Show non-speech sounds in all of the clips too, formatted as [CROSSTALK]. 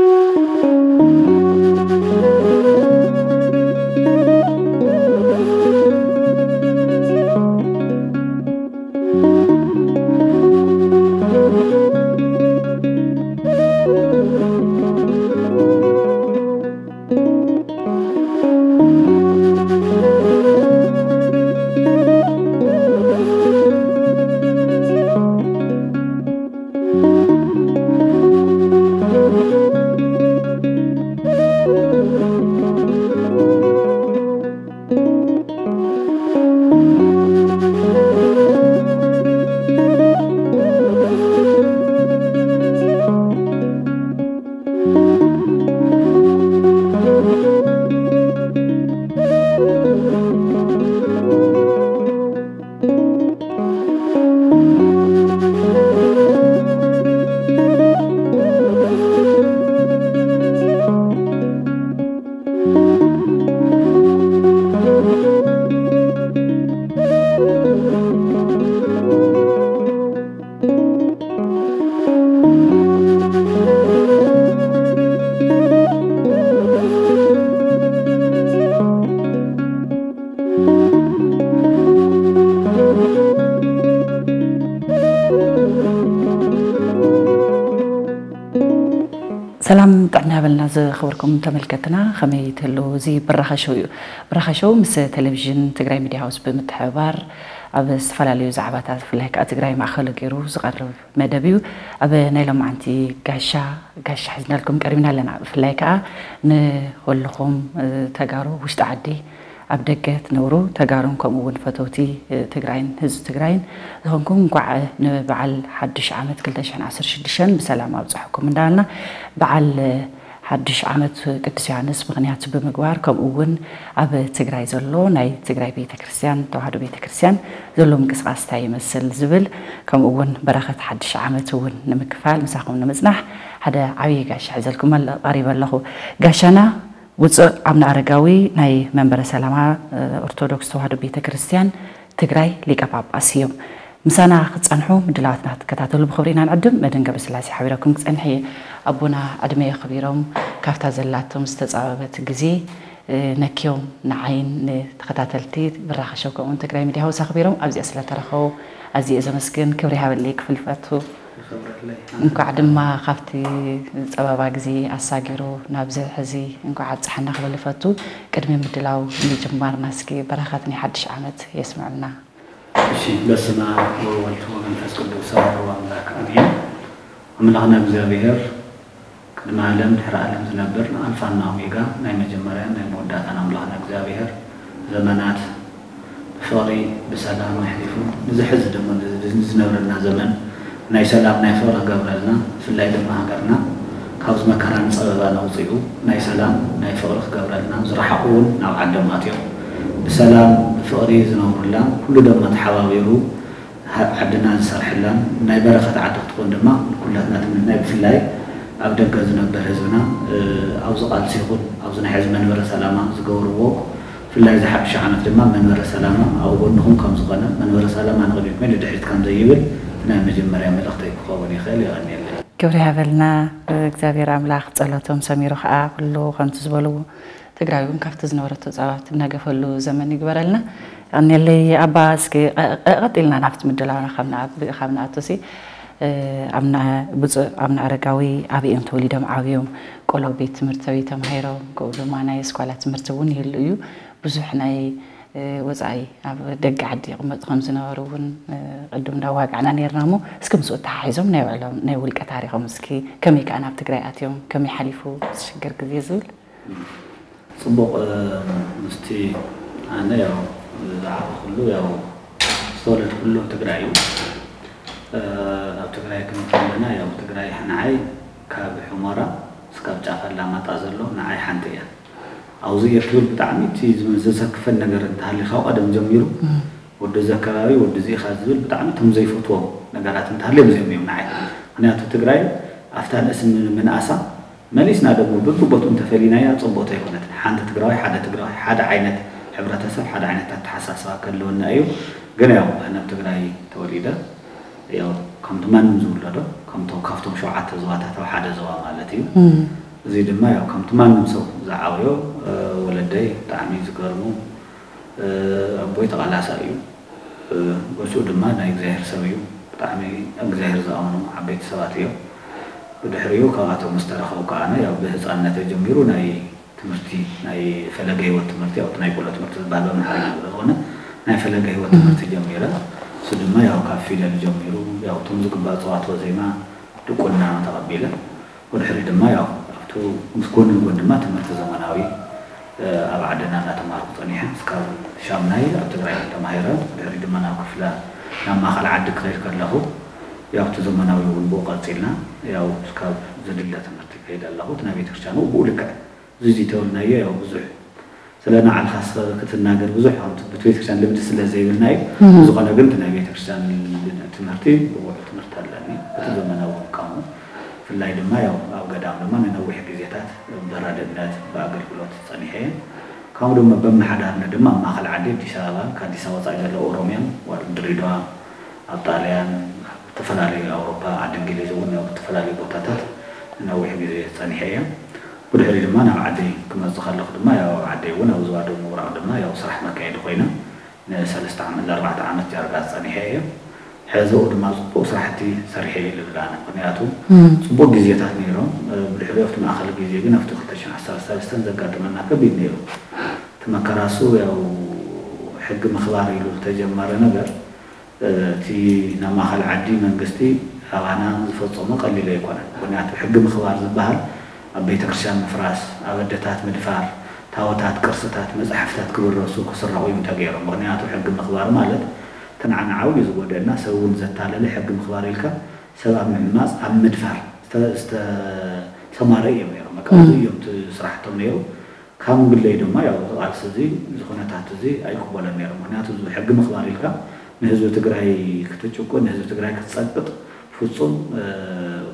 you [LAUGHS] እዚ ብራኸሸው እዩ ብራኸሸው ምስ ቴሌቭዥን ትግራይ ሚድያ ሃውስ ብምትሕባር ኣብ ዝተፈላለዩ ዛዕባታት ብፍላይ ከዓ ትግራይ ማእኸሉ ገይሩ ዝቐርብ መደብ እዩ ኣብ ናይ ሎማዓንቲ ጋሻ ጋሻ ሒዝናልኩም ቀሪብና ኣለና ብፍላይ ከዓ ንወለኹም ተጋሩ ውሽጢ ዓዲ ኣብ ደገ ትነብሩ ተጋሩን ከምኡ እውን ፈተውቲ ትግራይን ህዝቢ ትግራይን ዝኾንኩም እንኳዕ ንበዓል ሓዱሽ ዓመት 2016 ብሰላም ኣብፅሕኩም እንዳበልና በዓል ሓድሽ ዓመት ቅዱስ ዮሃንስ ምክንያት ብምግባር ከምኡ እውን ኣብ ትግራይ ዘሎ ናይ ትግራይ ቤተክርስትያን ተዋህዶ ቤተክርስትያን ዘሎ ምንቅስቃስ እንታይ ይመስል ዝብል ከምኡ እውን በረኸት ሓድሽ ዓመት እውን ንምክፋል ምሳኹም ንምፅናሕ ሓደ ዓብዪ ጋሻ ሒዘልኩም ቀሪበ ኣለኹ ጋሻና ውፅእ ኣቡነ ኣረጋዊ ናይ መንበረ ሰላማ ኦርቶዶክስ ተዋህዶ ቤተክርስትያን ትግራይ ሊቀ ጳጳስ እዮም ምሳና ክፀንሑ ምድላዋትና ትከታተሉ ብክብሪ ኢና ንዕድም መድን ገብረስላሴ ሓቢረኩም ክፀንሐ እየ ኣቦና ኣድመየ ከቢሮም ካብታ ዘላቶም ዝተፃበበት ግዜ ነኪዮም ንዓይን ንተኸታተልቲ ብራኸ ሸከሙን ትግራይ ሚድያ ሃውሳ ከቢሮም ኣብዚኣ ስለተረኸቡ ኣዝየ ዘመስግን ክብሪ ሃበለይ ክፍልፈቱ እንኳዕ ድማ ካብቲ ፀበባ ግዜ ኣሳጊሩ ናብዚ ሕዚ እንኳዕ ኣፅሓና ክበልፈቱ ቅድሚ ምድላው ንጅማርና እስኪ በረኻት ናይ ሓድሽ ዓመት የስምዐልና እሺ በስመ ወወልድ ወመንፈስ ቅዱስ ሰባሩ ኣምላክ ኣሜን ኣምላኽና እግዚኣብሔር ንዓለም ድሕሪ ዓለም ዝነብር ንኣልፋና ኦሜጋ ናይ መጀመርያ ናይ መወዳእታን ኣምላኽና እግዚኣብሔር ዘመናት ብፍቕሪ ብሰላም ኣሕሊፉ ንዝሕዚ ድማ ዝነብረና ዘመን ናይ ሰላም ናይ ፍቕሪ ክገብረልና ብፍላይ ድማ ሃገርና ካብዚ መከራን ፀበባ ነውፅኡ ናይ ሰላም ናይ ፍቕሪ ክገብረልና ዝረሓቑ እውን ናብ ዓዶም ኣትዮም ብሰላም ብፍቕሪ ዝነብሩላ ኩሉ ድማ ተሓባቢሩ ዓድና ዝሰርሕላን ናይ በረኸት ዓዲ ክትኮን ድማ ኩላትና ናይ ብፍላይ ኣብ ደገ ዝነበር ህዝብና ኣብዚ ቃልሲ ይኹን ኣብዚ ናይ ሕዚ መንበረ ሰላማ ዝገብርዎ ብፍላይ ዝሓድሽ ዓመት ድማ መንበረ ሰላማ ኣብ ጎንኹም ከም ዝኾነ መንበረ ሰላማ ንቅድሚት ምን ድሕሪት ከም ዘይብል ናይ መጀመርያ መልእኽተይ ክኸውን ይኽእል ይቐኒለ ክብሪ ሃበልና እግዚኣብሔር ኣምላኽ ፀሎቶም ሰሚሩ ከዓ ኩሉ ከምቲ ዝበልዎ ትግራይ እውን ካብቲ ዝነበረቶ ፀባት እናገፈሉ ዘመን ይግበረልና ቀኒለይ ኣባ እስኪ ቀጢልና ናብቲ ምድላውና ካብ ንኣቶ ሲ ኣብና ብፁእ ኣብና ኣረጋዊ ኣብኦም ተወሊዶም ዓብዮም ቆሎ ቤት ትምህርቲ ቤ ተማሂሮም ከምኡ ድማ ናይ ስኳላ ትምህርቲ እውን ይህሉ እዩ ብዙሕ ናይ ወፃኢ ኣብ ደገ ዓዲ ይቕመጡ ከም ዝነበሩ እውን ቅድም እንዳዋግዕና ነርና እሞ እስኪ ምስኡ ተሓሒዞም ናይ ባዕሎም ናይ ውልቀ ታሪኮም እስኪ ከመይ ከዓ ናብ ትግራይ ኣትዮም ከመይ ሓሊፉ ዝሽግር ግዜ ዝብል ፅቡቅ ምስቲ ኣነ ያው ዝዓበ ኩሉ ያው ዝተወለድ ኩሉ ትግራይ እዩ تقرأي كم كلمة أنا أو تقرأي أنا كاب حمارة أنا جافا لما أنا نعي حنتيا أنا زي يفضل أنا تيز من أنا سكف النجار أنا خاو أدم أنا ودي زي أنا ودي زي أنا بتعمي تم أنا فتوى نجارات أنا بزيميو نعي أنا أنا تقرأي أفتح أنا من أسا أنا نادم بدو أنا أنت فلينا أنا تصبوتا يونت أنا تقرأي حدا أنا حدا عينت أنا سف حدا أنا تحساسها كلون أنا قنا يوم أنا أنا أنا أنا بتقرأي توليده ከምቲ መን ዝብሎ ዶ ካብቶም ሸውዓተ ዞባታት ኣብ ሓደ ዞባ ማለት እዩ እዚ ድማ ከምቲ ማንም ሰብ ዝዓብዮ ወለደይ ብጣዕሚ ዝገርሙ ኣቦይ ተቃላሳ እዩ ገዝኡ ድማ ናይ እግዚኣብሔር ሰብ እዩ ብጣዕሚ እግዚኣብሔር ዝኣምኑ ዓበይቲ ሰባት እዮም ብድሕሪኡ ካብኣቶም ምስ ተረኸቡ ከዓነ ያው ብህፃንነት ጀሚሩ ናይ ትምህርቲ ናይ ፈለገ ሂወት ትምህርቲ ናይ ቁሎ ትምህርቲ ዝበሃል ብምሓር ዝኾነ ናይ ፈለገ ሂወት ትምህርቲ ጀሚረ ስድማ ያው ካፊደል ጀሚሩ ያው እቶም ዝግባፅዋቶ ዜማ ድቁና ተቐቢለ ወድሕሪ ድማ ያው ኣብቲ ምስ ጎኒ ጎን ድማ ትምህርቲ ዘመናዊ ኣብ ዓደና እናተማርኩ ፀኒሐ እስካብ ሻምናይ ኣብ ትግራይ ተማሂረ ድሕሪ ድማ ናብ ክፍለ ናብ ማእኸል ዓዲ ክኸይድ ከለኹ ያብቲ ዘመናዊ እውን ብኡ ቀፂልና ያው እስካብ ዘድለ ትምህርቲ ክኸይድ ኣለኹ እቲ ናይ ቤተክርስትያን ብኡ ልክዕ ዝዚ ያው ብዙሕ ስለ ንዓልካ ክትናገር ብዙሕ ኣብቲ ቤተክርስትያን ልምዲ ስለ ዘይብልና እዩ ዝኾነ ግን ናይ ቤተክርስትያን ትምህርቲ ብቑዕ ትምህርቲ ኣለኒ እቲ ዘመናዊ ቃሙ ብፍላይ ድማ ያው ኣብ ገዳም ድማ ንነዊሕ ግዜታት በረደነት ብኣገልግሎት ፀኒሐ እየ ካብኡ ድማ በመሓዳርነ ድማ ኣብ ማእኸል ዓዲ ኣዲስ ኣበባ ከኣዲስ ኣበባ ወፃኢ ዘሎ ኦሮምያ ድሬዳዋ ኣብ ጣልያን ተፈላለዩ ኣውሮፓ ዓዲ እንግሊዝ እውን ተፈላለዩ ቦታታት ንነዊሕ ግዜ ፀኒሐ እየ ودحري دما نا عدي كما زخلق دما يا عدي ونا وزواد ومورا دما يا صرح ما كيد خوينا نسالست عام الأربعة عام تجار قاصة نهاية حزو دما صبو صرحتي صرحي للبلان بنياتو صبو جزية تهنيرو بدحري أفتم أخلي جزية جنا أفتم خدش عن سال سال سن زكاة دما نا كبيد نيرو تما كراسو يا وحق مخلاري لو تجمر نقر تي نما خل عدي من قصتي أغانا زفت صمق اللي لا يكون بنياتو حق مخلار زبهر ቤተ ክርስቲያን ምፍራስ ኣብ ኣደታት ምድፋር ታወታት ቅርስታት መፅሓፍታት ክብረሱ ክስራሑ እዮም ተገይሮም ምክንያቱ ሕጊ ምኽባር ማለት ተንዓና ዓብዪ ዝጎደአና ሰብ እውን ዘታለለ ሕጊ ምኽባር ኢልካ ሰብ ኣብ ምሕማፅ ኣብ ምድፋር ዝተሰማረ እዮም ሮም መቃዚ እዮም ስራሕቶም ነይሩ ካብ ንግለይ ድማ ያው ቃልሲ እዚ ዝኾነታት እዚ ኣይቅበሎም ነሮም ምክንያቱ ሕጊ ምኽባር ኢልካ ንህዝቢ ትግራይ ክትጭቁ ንህዝቢ ትግራይ ክትፀቅጥ ፍፁም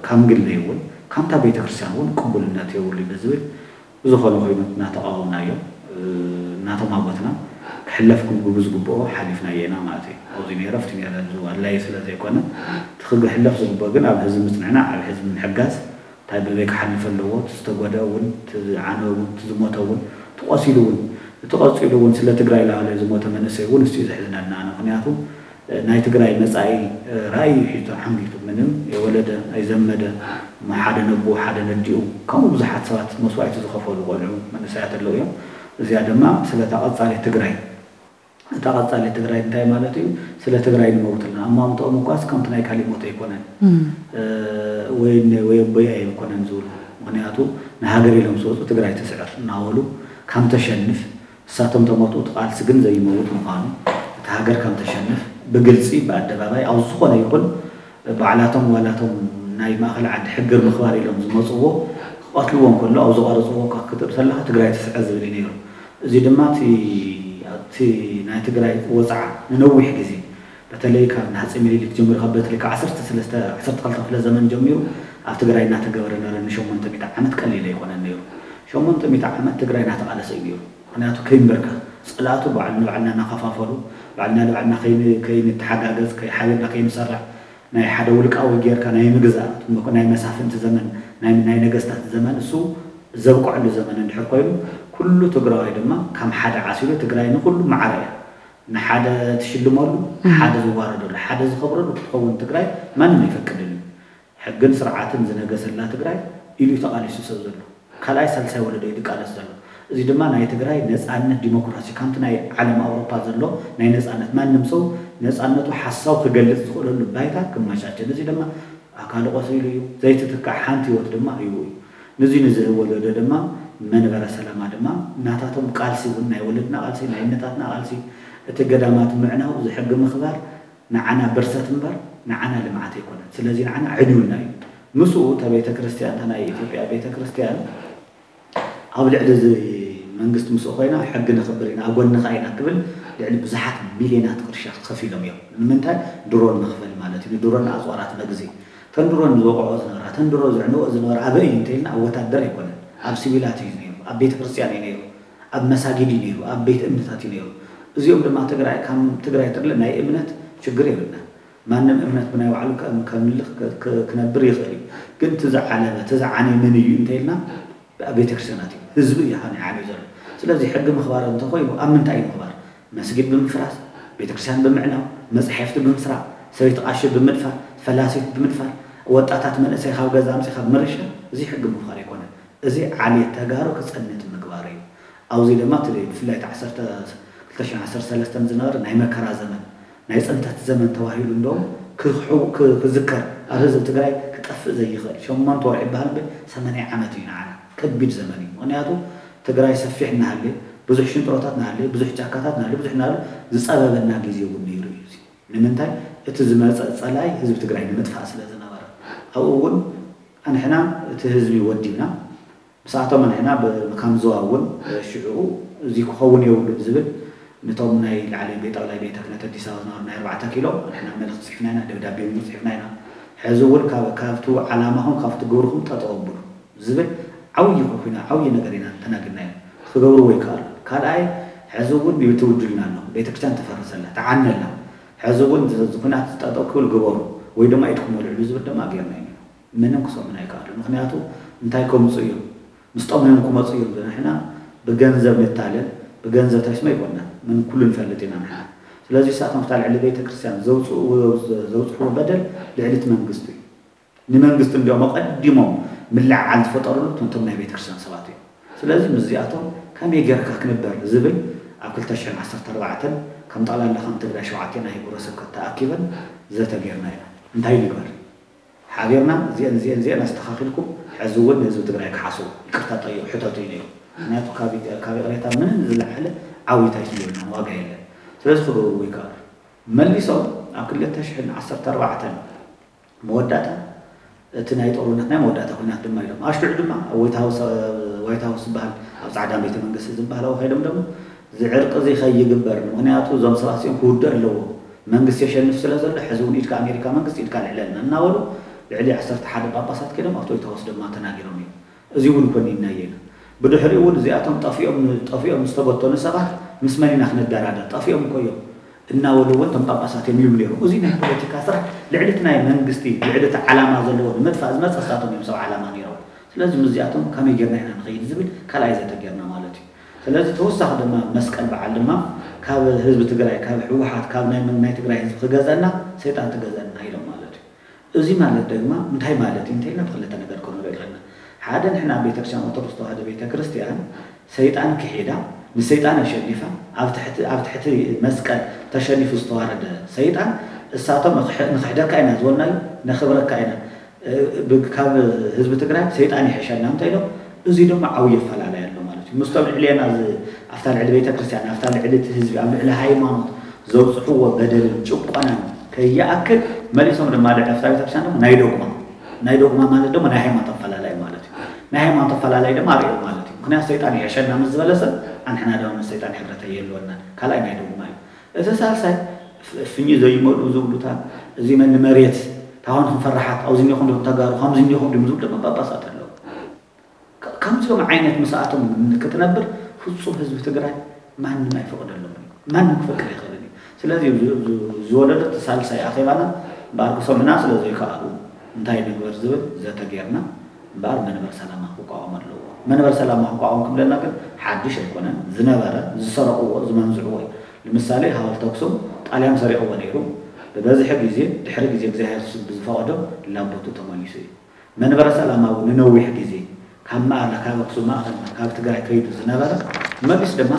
ካብ ንግለይ እውን ካብታ ቤተ ክርስቲያን እውን ቅቡልነት የብሉን ዝብል ብዝኾነ ኮይኑ እናተቃወምና እዮም እናተማጎትና ክሕለፍ ክንግቡ ግብኦ ሓሊፍና የና ማለት እዩ ኣብዚ ነረ ፍቲ ነረ ኣድላይ ስለ ዘይኮነ እቲ ክሕለፍ ዝግብኦ ግን ኣብ ህዝቢ ምፅንዕና ኣብ ህዝቢ ምሕጋዝ እንታይ ብበይ ክሓልፍ ኣለዎ ዝተጎደ እውን ዓነ ውን ዝሞተ እውን ትቆሲሉ እውን እቲ ቀፂሉ እውን ስለ ትግራይ ላሃለ ዝሞተ መንእሰይ እውን እስቲ ዝሕዝነና ምክንያቱ ናይ ትግራይ መፃኢ ራእይ ሒቶ ሓሚቱ ምንም የወለደ ኣይዘመደ ሓደ ነቦ ሓደ ነዲኡ ከምኡ ብዙሓት ሰባት መስዋዕቲ ዝኸፈሉ ቆልዑ መንእሰያት ኣለዉ እዮም እዚኣ ድማ ስለ ተቐፃሊ ትግራይ እታ ቐፃሊ ትግራይ እንታይ ማለት እዩ ስለ ትግራይ ንመውት ንመውትና ኣማምጥኦም እኳስ ከምቲ ናይ ካሊእ ሞት ኣይኮነን ወይ ወይ ኣቦይ ኣይኮነን ዝብሉ ምክንያቱ ንሃገር ኢሎም ዝወፁ ትግራይ ትስዕር እናበሉ ካም ተሸንፍ እሳቶም ተመርጡ እቲ ቃልሲ ግን ዘይመውት ምኳኑ እቲ ሃገር ከም ተሸንፍ بجلسي بعد بابي أو سخون يقول بعلاتهم ولاتهم ناي ما خل عد حجر مخواري لهم زما صوبه أطلبهم كله أو زوار صوبه كتب سلها تقرأ تسعز بينيرو زيد ما تي تي ناي تقرأ وزع ننوي حجزي بتلاقي كان ناس إميلي لك جمر خبرت لك عصر تسلست عصر تقلت في زمن جميو أعتقد أنها تقرأ لنا لأن شو منتمي تعمت كلي لي خوان النيرو شو منتمي تعمت تقرأ أنها تقرأ سيبيرو أنها تكريم بركة سألاته بعد نوعنا نخفافه ባዕልና ንባዕልና ከይንተሓጋገዝ ሓበና ከይንሰርሕ ናይ ሓደ ውልቃዊ ጌርካ ናይ ምግዛእ ናይ መሳፍንቲ ዘመን ናይ ነገስታት ዘመን እሱ ዘብቅዐሉ ዘመን እንድሕር ኮይኑ ኩሉ ትግራዋይ ድማ ካብ ሓደ ዓሲሉ ትግራይ ንኩሉ ማዕረ እያ ንሓደ ትሽልመሉ ሓደ ዝዋረደሉ ሓደ ዝኸብረሉ ክትኸውን ትግራይ ማንም ኣይፈቅድን እዩ ሕግን ስርዓትን ዝነገሰላ ትግራይ ኢሉ ተቃሊሱ ሰብ ዘሎ ካልኣይ ሳልሳይ ወለዶ እዩ ዝቃለስ ዘሎ እዚ ድማ ናይ ትግራይ ነፃነት ዲሞክራሲ ከምቲ ናይ ዓለም ኣውሮፓ ዘሎ ናይ ነፃነት ማንም ሰው ነፃነቱ ሓሳብ ክገልፅ ዝኽእለሉ ባይታ ክመቻቸን እዚ ድማ ኣካል ቆሲሉ እዩ ዘይትትካዕ ሓንቲ ሂወት ድማ እዩ እዩ ንዚ ንዝወለዶ ድማ መንበረ ሰላማ ድማ እናታቶም ቃልሲ እውን ናይ ወለድና ቃልሲ ናይ እነታትና ቃልሲ እቲ ገዳማት ምዕናው ዝሕጊ ምኽባር ንዓና ብርሰት እምበር ንዓና ልምዓት ኣይኮነን ስለዚ ንዓና ዕድውና እዩ ምስኡ እታ ቤተ ክርስቲያን እታ ናይ ኢትዮጵያ ቤተ ክርስቲያን ኣብ ልዕሊ መንግስቲ ምስ ኮይና ሕጊ ንክብር ኢና ኣብ ጎኒኻ ኢና ክብል ልዕሊ ብዙሓት ሚልዮናት ቅርሻ ክከፍ ኢሎም እዮም ንምንታይ ድሮን መኽፈል ማለት እዩ ድሮን ኣፅዋራት መግዜ ተን ድሮን ዝወቕዖ ዝነበራ ተን ድሮ ዝዕንዎ ዝነበራ ኣበይ እዩ እንተልና ኣብ ወታደር ኣይኮነን ኣብ ሲቪላት እዩ ነይሩ ኣብ ቤተ ክርስቲያን እዩ ነይሩ ኣብ መሳጊድ እዩ ነይሩ ኣብ ቤት እምነታት እዩ ነይሩ እዚኦም ድማ ትግራይ ካብ ትግራይ ትርለ ናይ እምነት ችግር የብልና ማንም እምነት ብናይ ባዕሉ ከምልኽ ክነብር ይኽእል እዩ ግን ትዝዓለበ ትዝዓነ መን እዩ እንተኢልና بيتكريستياناتي هزبي يعني عامي زر سلازي هناك مخبار انت خوي امنت اي مخبار مسجد بمفراس بيتكريستيان هناك مصحف بمصرا سويت قاشب بمدفع فلاسيت بمدفع وطاطات من اسي خاو غزام سي خاو مرشه زي حق مخبار يكون زي عالية تجارو كسنت مخباري او زي لما تري في لايت عصرت كلتش عصر ثلاثه من هناك نايم كرا زمن ناي صنتات زمن تواهيلو ندوم كحو كذكر ارزو تغراي كطف زي خير شومان تورح بهالبي ثمانيه هناك ينعنا ቀቢድ ዘመን እዩ ምክንያቱ ትግራይ ሰፊሕ እናሃለ ብዙሕ ሽንጥሮታት ናሃለ ብዙሕ ጫካታት ናሃለ ብዙሕ ናሃለ ዝፀበበና ግዜ እውን ነይሩ እዩ ንምንታይ እቲ ዝመፀ ፀላይ ህዝቢ ትግራይ ንምጥፋእ ስለ ዝነበረ ኣብኡ እውን ኣንሕና እቲ ህዝቢ ወዲብና ምስኣቶም ኣንሕና ከም ዞባ እውን ሽዑኡ እዚ ክኸውን የብሉን ዝብል ነቶም ናይ ላዕለ ቤት ጠቅላይ ቤት ክነት ኣዲስ ኣበባ ዝነበሩ ናይ ኣርባዕተ ኪሎ ንሕና መልእክቲ ፅሒፍና ኢና ደብዳቤ ፅሒፍና ኢና ሕዚ እውን ካብቲ ዓላማኹም ካብቲ ግብርኩም ጠጠወብሉ ዝብል ዓብይ ኮፍና ዓብይ ነገር ኢና ተናግርናዮ ክገብርዎ ይከኣሉ ካልኣይ ሕዚ እውን ይትውድልና ኣሎ ቤተክርስትያን ተፈርሰላ ተዓነላ ሕዚ እውን ዝኩናት ዝጠጠው ክብል ግበሩ ወይ ድማ ኢድኩም ልዕሉ ዝብል ድማ ገርና እዩ ምንም ክሰምና ይከኣሉ ምክንያቱ እንታይ ከምፁ እዮም ምስጦም ዮም ክመፁ እዮም ንሕና ብገንዘብ ንታልን ብገንዘብ ተስሞ ይኮና ምን ኩሉ ንፈልጥ ኢና ንሓ ስለዚ ሳቶም ክታ ልዕሊ ቤተክርስትያን ዘውፅሕዎ በደል ልዕሊት መንግስቲ እዩ ንመንግስቲ እንዲኦም ኣቀዲሞም ምልዓዓል ዝፈጠሩ ነቶም ናይ ቤተክርስትያን ሰባት እዮም ስለዚ ምዚኣቶም ከመይ ጌርካ ክንበር ዝብል ኣብ 214 ከም ጠቕላላ ከም ትግራይ ሸውዓተ ናይ ጉረሰብ ከተኣኪበን ዘተገርና ኢና እንታይ ንግበር ሓቢርና እዚአን እዚአን እዚአን ኣስተኻኺልኩም ሕዚ እውን ህዝቢ ትግራይ ክሓስቡ ይቅርታ ጠይቁ ሕተቱ እዩ ነይሩ ምክንያቱ ካብ ቅሬታ ምንም ዝለዓለ ዓብይ ታሪክ የብልና ዋጋ የለን ስለዚ ክገብሩ ይከኣሉ መሊሶም ኣብ 214 መወዳእታ እቲ ናይ ጦርነት ናይ መወዳእታ ኩናት ድማ ኢሎም ኣሽዑ ድማ ኣብ ዋይት ሃውስ ዝበሃል ኣብ ፃዕዳ ቤተ መንግስቲ ዝበሃል ኣወካይዶም ደግሞ እዚ ዕርቂ እዚ ከይግበር ምክንያቱ እዞም ሰባት እዚኦም ክውድእ ኣለዎ መንግስቲ የሸንፍ ስለ ዘሎ ሕዚ እውን ኢድካ ኣሜሪካ መንግስቲ ኢድካ ልዕለና እናበሉ ልዕሊ 11 ጳጳሳት ከይዶም ኣብቲ ዋይት ሃውስ ድማ ተናጊሮም እዩ እዚ እውን ኮኒና የኢሉ ብድሕሪኡ እውን እዚኣቶም ጠፊኦም ጠፊኦም ዝተበተኑ ሰባት ምስ መን ኢና ክነደራደር ጠፊኦም እኮ እዮም እናወልዎን እቶም ጳጳሳት እዮም እዮም እዚ ናይ ፖለቲካ ስራሕ ልዕልት ናይ መንግስቲ ልዕልት ዓላማ ዘለዎ ንምጥፋእ ዝመፀ ንሳቶም እዮም ሰብ ዓላማ ነይሮም ስለዚ ምዚኣቶም ከመይ ጌርና ኢና ንኸይድ ዝብል ካልኣይ ዘተ ጌርና ማለት እዩ ስለዚ ተወሳኺ ድማ መስቀል በዓል ድማ ካብ ህዝቢ ትግራይ ካብ ሕወሓት ካብ ናይ ትግራይ ህዝቢ ክገዘአና ሰይጣን ትገዘአና ኢሎም ማለት እዩ እዚ ማለት ድማ እንታይ ማለት እዩ እንተኢልና ብክልተ ነገር ክንሪኦ ኣለና ሓደ ንሕና ቤተክርስትያን ኦርቶዶክስ ተዋህዶ ቤተክርስትያን ሰይጣን ክሒዳ بسيطان شريفة عفت حتى مسكن تشريف استوارد سيطان الساتم نخحدا كائنا زولنا نخبر كائنا بكاب حزب تقرأ سيطان يحشان نام تايلو نزيدو معاوية فلا على يلو مالوش مستمع لينا أفتال عدو بيتا كريسيان أفتال عدو تهزبي أم إلا هاي مامت زوج صحوة بدل جبانا كي يأكد مالي سمر مالي أفتال بيتا كريسيان نايدوكما نايدوكما مالي دوما نايدوكما نايدوكما نايدوكما نايدوكما نايدوكما نايدوكما نايدوكما نايدوكما نايدوكما نايدوكما نايدوكما نايدوكما نايدوكما نايدوكما نايدوكما ምክንያቱ ሰይጣን ያሸና ምስ ዝበለ ሰብ ኣንሕና ድማ ምስ ሰይጣን ሕብረተ የለወና ካልኣይ ናይ ድጉማ እዩ እቲ ሳልሳይ ፍኝ ዘይመልኡ ዝብሉታ እዚ መኒ መሬት ታሁን ክንፈራሓት ኣብዚ እኒኹም ዶም ተጋሩ ከምዚ እኒኹም ድ ዝብሉ ድማ ጳጳሳት ኣለዉ ከምዚኦም ዓይነት ምስኣቶም ክትነብር ፍፁም ህዝቢ ትግራይ ማንም ኣይፈቅደሎም እዩ ማንም ክፈቅድ ይኽእል እዩ ስለዚ ዝወለዶ ሳልሳይ ኣኼባና እምበር ክሰምዕና ስለዘይከኣሉ እንታይ ንግበር ዝብል ዘተገርና እምበር መንበር ሰላማ ክቃወም ኣለዎ መንበር ሰላማ እኳ ክብለና ግን ሓድሽ ኣይኮነን ዝነበረ ዝሰርቅዎ ዝመንዝዕዎ እዩ ንምሳሌ ሃወልቲ ኣክሱም ጣልያን ሰሪዕዎ ነይሩ ብበዝሒ ግዜ ድሕሪ ግዜ እግዚኣብሔር ብዝፈቐዶ ላቦቱ ተመሊሱ እዩ መንበረ ሰላማ እውን ንነዊሕ ግዜ ካብ መኣላ ካብ ኣክሱም ማእኸልና ካብ ትግራይ ከይዱ ዝነበረ መሊስ ድማ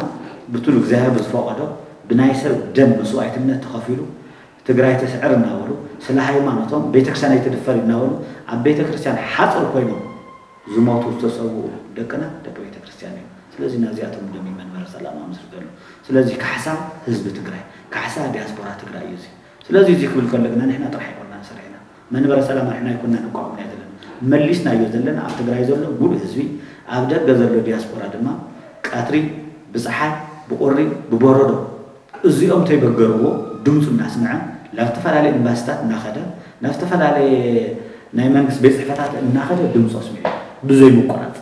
ብትሉ እግዚኣብሔር ብዝፈቐዶ ብናይ ሰብ ደም መስዋእትነት ተኸፊሉ ትግራይ ተስዕር እናበሉ ስለ ሃይማኖቶም ቤተክርስትያን ኣይተድፈር እናበሉ ኣብ ቤተክርስትያን ሓፅር ኮይኖም ዝሞቱ ዝተሰውኡ ደቀና ደቂ ቤተ ክርስቲያን እዮም ስለዚ ናዚኣቶም ደሚ መንበረ ሰላም ኣመስርተሉ ስለዚ ካሕሳ ህዝቢ ትግራይ ካሕሳ ዲያስፖራ ትግራይ እዩ እዚ ስለዚ እዚ ክብል ከሎ ግና ንሕና ጥራሕ ይኮና ይኮንና ኢና መንበረ ሰላም ንሕና ይኮና ንቋቁምና ዘለና መሊስናዮ ዘለና ኣብ ትግራይ ዘሎ ሙሉእ ህዝቢ ኣብ ደገ ዘሎ ዲያስፖራ ድማ ቀትሪ ብፀሓይ ብቁሪ ብበረዶ እዚኦም ተይበገርዎ ድምፁ እናስምዐ ናብ ዝተፈላለየ ዩኒቨርሲታት እናኸደ ናብ ዝተፈላለየ ናይ መንግስቲ ቤት ፅሕፈታት እናኸደ ድምፁ ኣስሚዑ እዩ ብዙ ይቆራጥ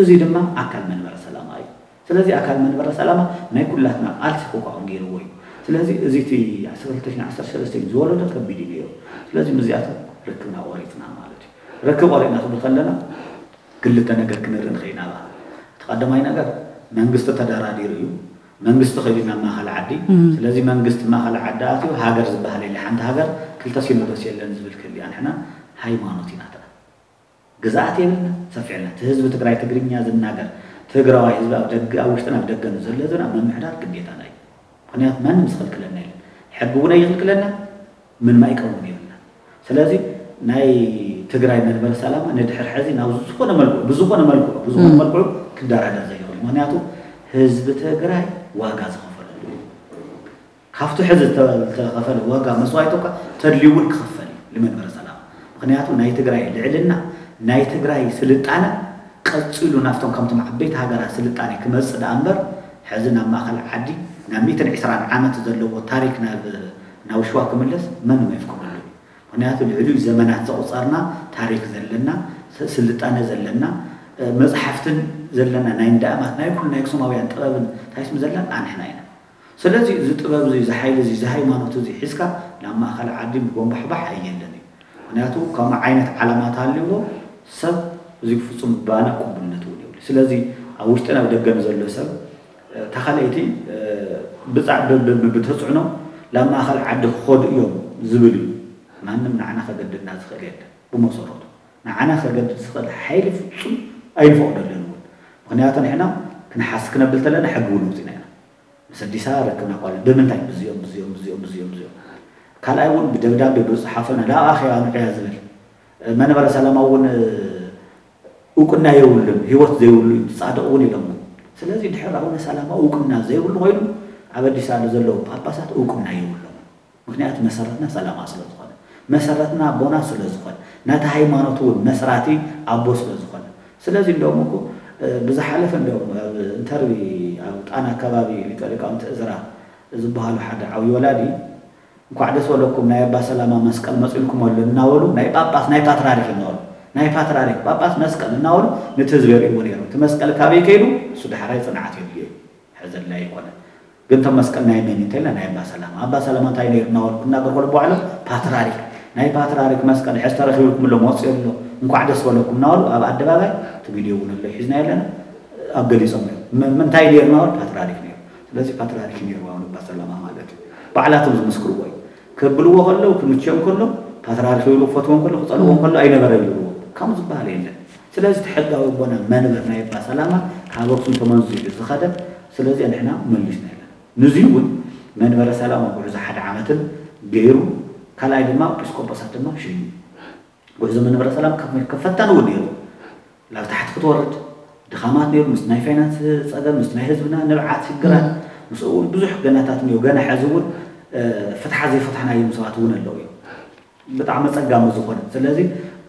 እዚ ድማ አካል መንበረ ሰላማ እዩ ስለዚ አካል መንበረ ሰላማ ናይ ኩላትና ኣልሲ ኮካ ገይርዎ እዩ ስለዚ እዚ እቲ 1213 ዝወለዶ ከቢድ እዩ ገይሩ ስለዚ ምዚኣቶም ርክብና ቆሪፅና ማለት እዩ ርክብ ቆሪፅና ክብል ከለና ክልተ ነገር ክንርኢ ንኽእል ኢና ነገር መንግስቲ ተደራዲሩ እዩ መንግስቲ ከይዱ ናብ ማእኸል ዓዲ ስለዚ መንግስቲ ማእኸል ዓዲ ኣትዩ ሃገር ዝበሃል የለ ሓንቲ ሃገር ክልተ ሲኖዶስ የለን ዝብል ክህል ክህልያ ንሕና ሃይማኖት ኢና جزاتي سفينة تهزو تقرأي تقرين يا زناجر تقرأي هزبا أو دق أو وشتنا بدق نزل لذنا من محرار كبيت علي خنيات ما نمسخ الكلنا حقونا يخلق لنا من ما يكون بيننا سلازي ناي تقرأي من برسالة أنا دحر حزي ناو زخونا ملقو بزخونا ملقو بزخونا ملقو كدار على زي هول مانياتو هزب تقرأي واقاز خفل خفتو حزي تخفل واقا مسوايتو تدليون خفل لمن برسالة خنياتو ناي تقرأي لعلنا ናይ ትግራይ ስልጣነ ቀፂሉ ናብቶም ከምቶም ዓበይቲ ሃገራት ስልጣነ ክመፅእ ዳኣ እምበር ሕዚ ናብ ማእኸል ዓዲ ናብ 120 ዓመት ዘለዎ ታሪክ ናብ ሽዋ ክምለስ መን የፍቅደሉ እዩ ምክንያቱ ልዕሉ ዘመናት ዘቑፀርና ታሪክ ዘለና ስልጣነ ዘለና መፅሓፍትን ዘለና ናይ እንዳእማት ናይ ኩሉ ናይ ኣክሱማውያን ጥበብን ታይስም ዘለና ኣንሕና ኢና ስለዚ እዚ ጥበብ እዚ ዝሓይሊ እዚ ዝሃይማኖት እዚ ሒዝካ ናብ ማእኸል ዓዲ ምጎንባሕባሕ ኣየለን እዩ ምክንያቱ ከምኡ ዓይነት ዓላማት ሃልይዎ ሰብ እዚ ፍፁም ባነ ክምብልነት እውን የብሉ ስለዚ ኣብ ውሽጢ ናብ ደገም ዘሎ ሰብ ተኻልአቲ ብተፅዕኖ ላብ ማእኸል ዓዲ ክኸዱ እዮም ዝብል እዩ ማንም ንዓና ከገድድና ዝኽእል የለ ብመሰረቱ ንዓና ከገድድ ዝኽእል ሓይሊ ፍፁም ኣይፈቕደለን እውን ምክንያቱ ንሕና ክንሓስ ክነብል ተለና ሕጊ እውን ውፅኢና ኢና ምስዲሳ ረክብና ኳ ብምንታይ ብዚኦም ብዚኦም ብዚኦም ብዚኦም ብዚኦም ካልኣይ እውን ብደብዳቤ ብፅሓፈ ናብ ኣኼባ ንዕያ ዝብል መንበረ ሰላማውን እውቅና የብሉን ሂወት ዘይብሉ ፃድቅ እውን ኢሎም ስለዚ ድሕር ኣቡነ ሰላማ እውቅና ዘይብሉ ኮይኑ ኣብ ኣዲስ ኣበባ ዘለዉ ጳጳሳት እውቅና የብሎም ምክንያቱ መሰረትና ሰላማ ስለ ዝኾነ መሰረትና ኣቦና ስለ ዝኾነ ናቲ ሃይማኖት እውን መስራቲ ኣቦ ስለ ዝኾነ ስለዚ እንደሞ እኮ ብዝሓለፈ እንደም እንተርቢ ኣብ ጣና ከባቢ ሊቀ ሊቃውንቲ እዝራ ዝበሃሉ ሓደ ዓብዪ ወላዲ እንኳዕ ደስ ወለኩም ናይ ኣባ ሰላማ መስቀል መፂኢልኩም ኣሎ እናበሉ ናይ ጳጳስ ናይ ፓትራሪክ እናበሉ ናይ ፓትራሪክ ጳጳስ መስቀል እናበሉ ነቲ ህዝቢ የርእይዎ ነይሩ እቲ መስቀል ካበይ ከይዱ እሱ ዳሕራይ ፅንዓት የድልዮ ሕዘላ ይኮነ ግን ቶም መስቀል ናይ መን እንታይ ኢልና ናይ ኣባ ሰላማ ኣባ ሰላማ እንታይ ነይሩ እናበሉ እናገርኮሉ በዓሎ ፓትራሪክ ናይ ፓትራሪክ መስቀል ሕዝ ተረኪብኩም ሎ መፅኡ ኣሎ እንኳዕ ደስ በለኩም እናበሉ ኣብ ኣደባባይ እቲ ቪድዮ እውን ኣሎ ሒዝና የለና ኣብ ገሊፆም ምንታይ ነሩ ናበሉ ፓትራሪክ ነሩ ስለዚ ፓትራሪክ ነሩ ኣሁን ኣባ ሰላማ ማለት እዩ ባዕላቶም ዝምስክርዎ እዩ ከብልዎ ከለው ክምቸም ከሎ ፓትርያርክ ይብሉ ፈትዎም ከሎ ክፀልዎም ከሎ ኣይነበረ ይብልዎ ከምኡ ዝበሃል የለን ስለዚ ሕጋዊ ቦና መንበር ናይ ባ ሰላማ ካብ ኣክሱም ተመንዙ እዩ ዝኸደ ስለዚ ንሕና መሊስና የለን ንዙ እውን መንበረ ሰላማ ጉዕዞ ሓደ ዓመትን ገይሩ ካልኣይ ድማ ኤጲስቆጶሳት ድማ ሽዩ ጉዕዞ መንበረ ሰላም ካብ እውን ነይሩ ናብ ታሕቲ ክትወርድ ድኻማት ነይሩ ምስ ናይ ፋይናንስ ፀገም ምስ ናይ ህዝብና ንብዓት ሽግራት ምስኡ እውን ብዙሕ ገናታት ነይሩ ገና ሕዚ እውን ፍትሓ ዘይፈትሓና እዮም ሰባት እውን ኣለው እዮም ብጣዕሚ ፀጋሚ ዝኾነ ስለዚ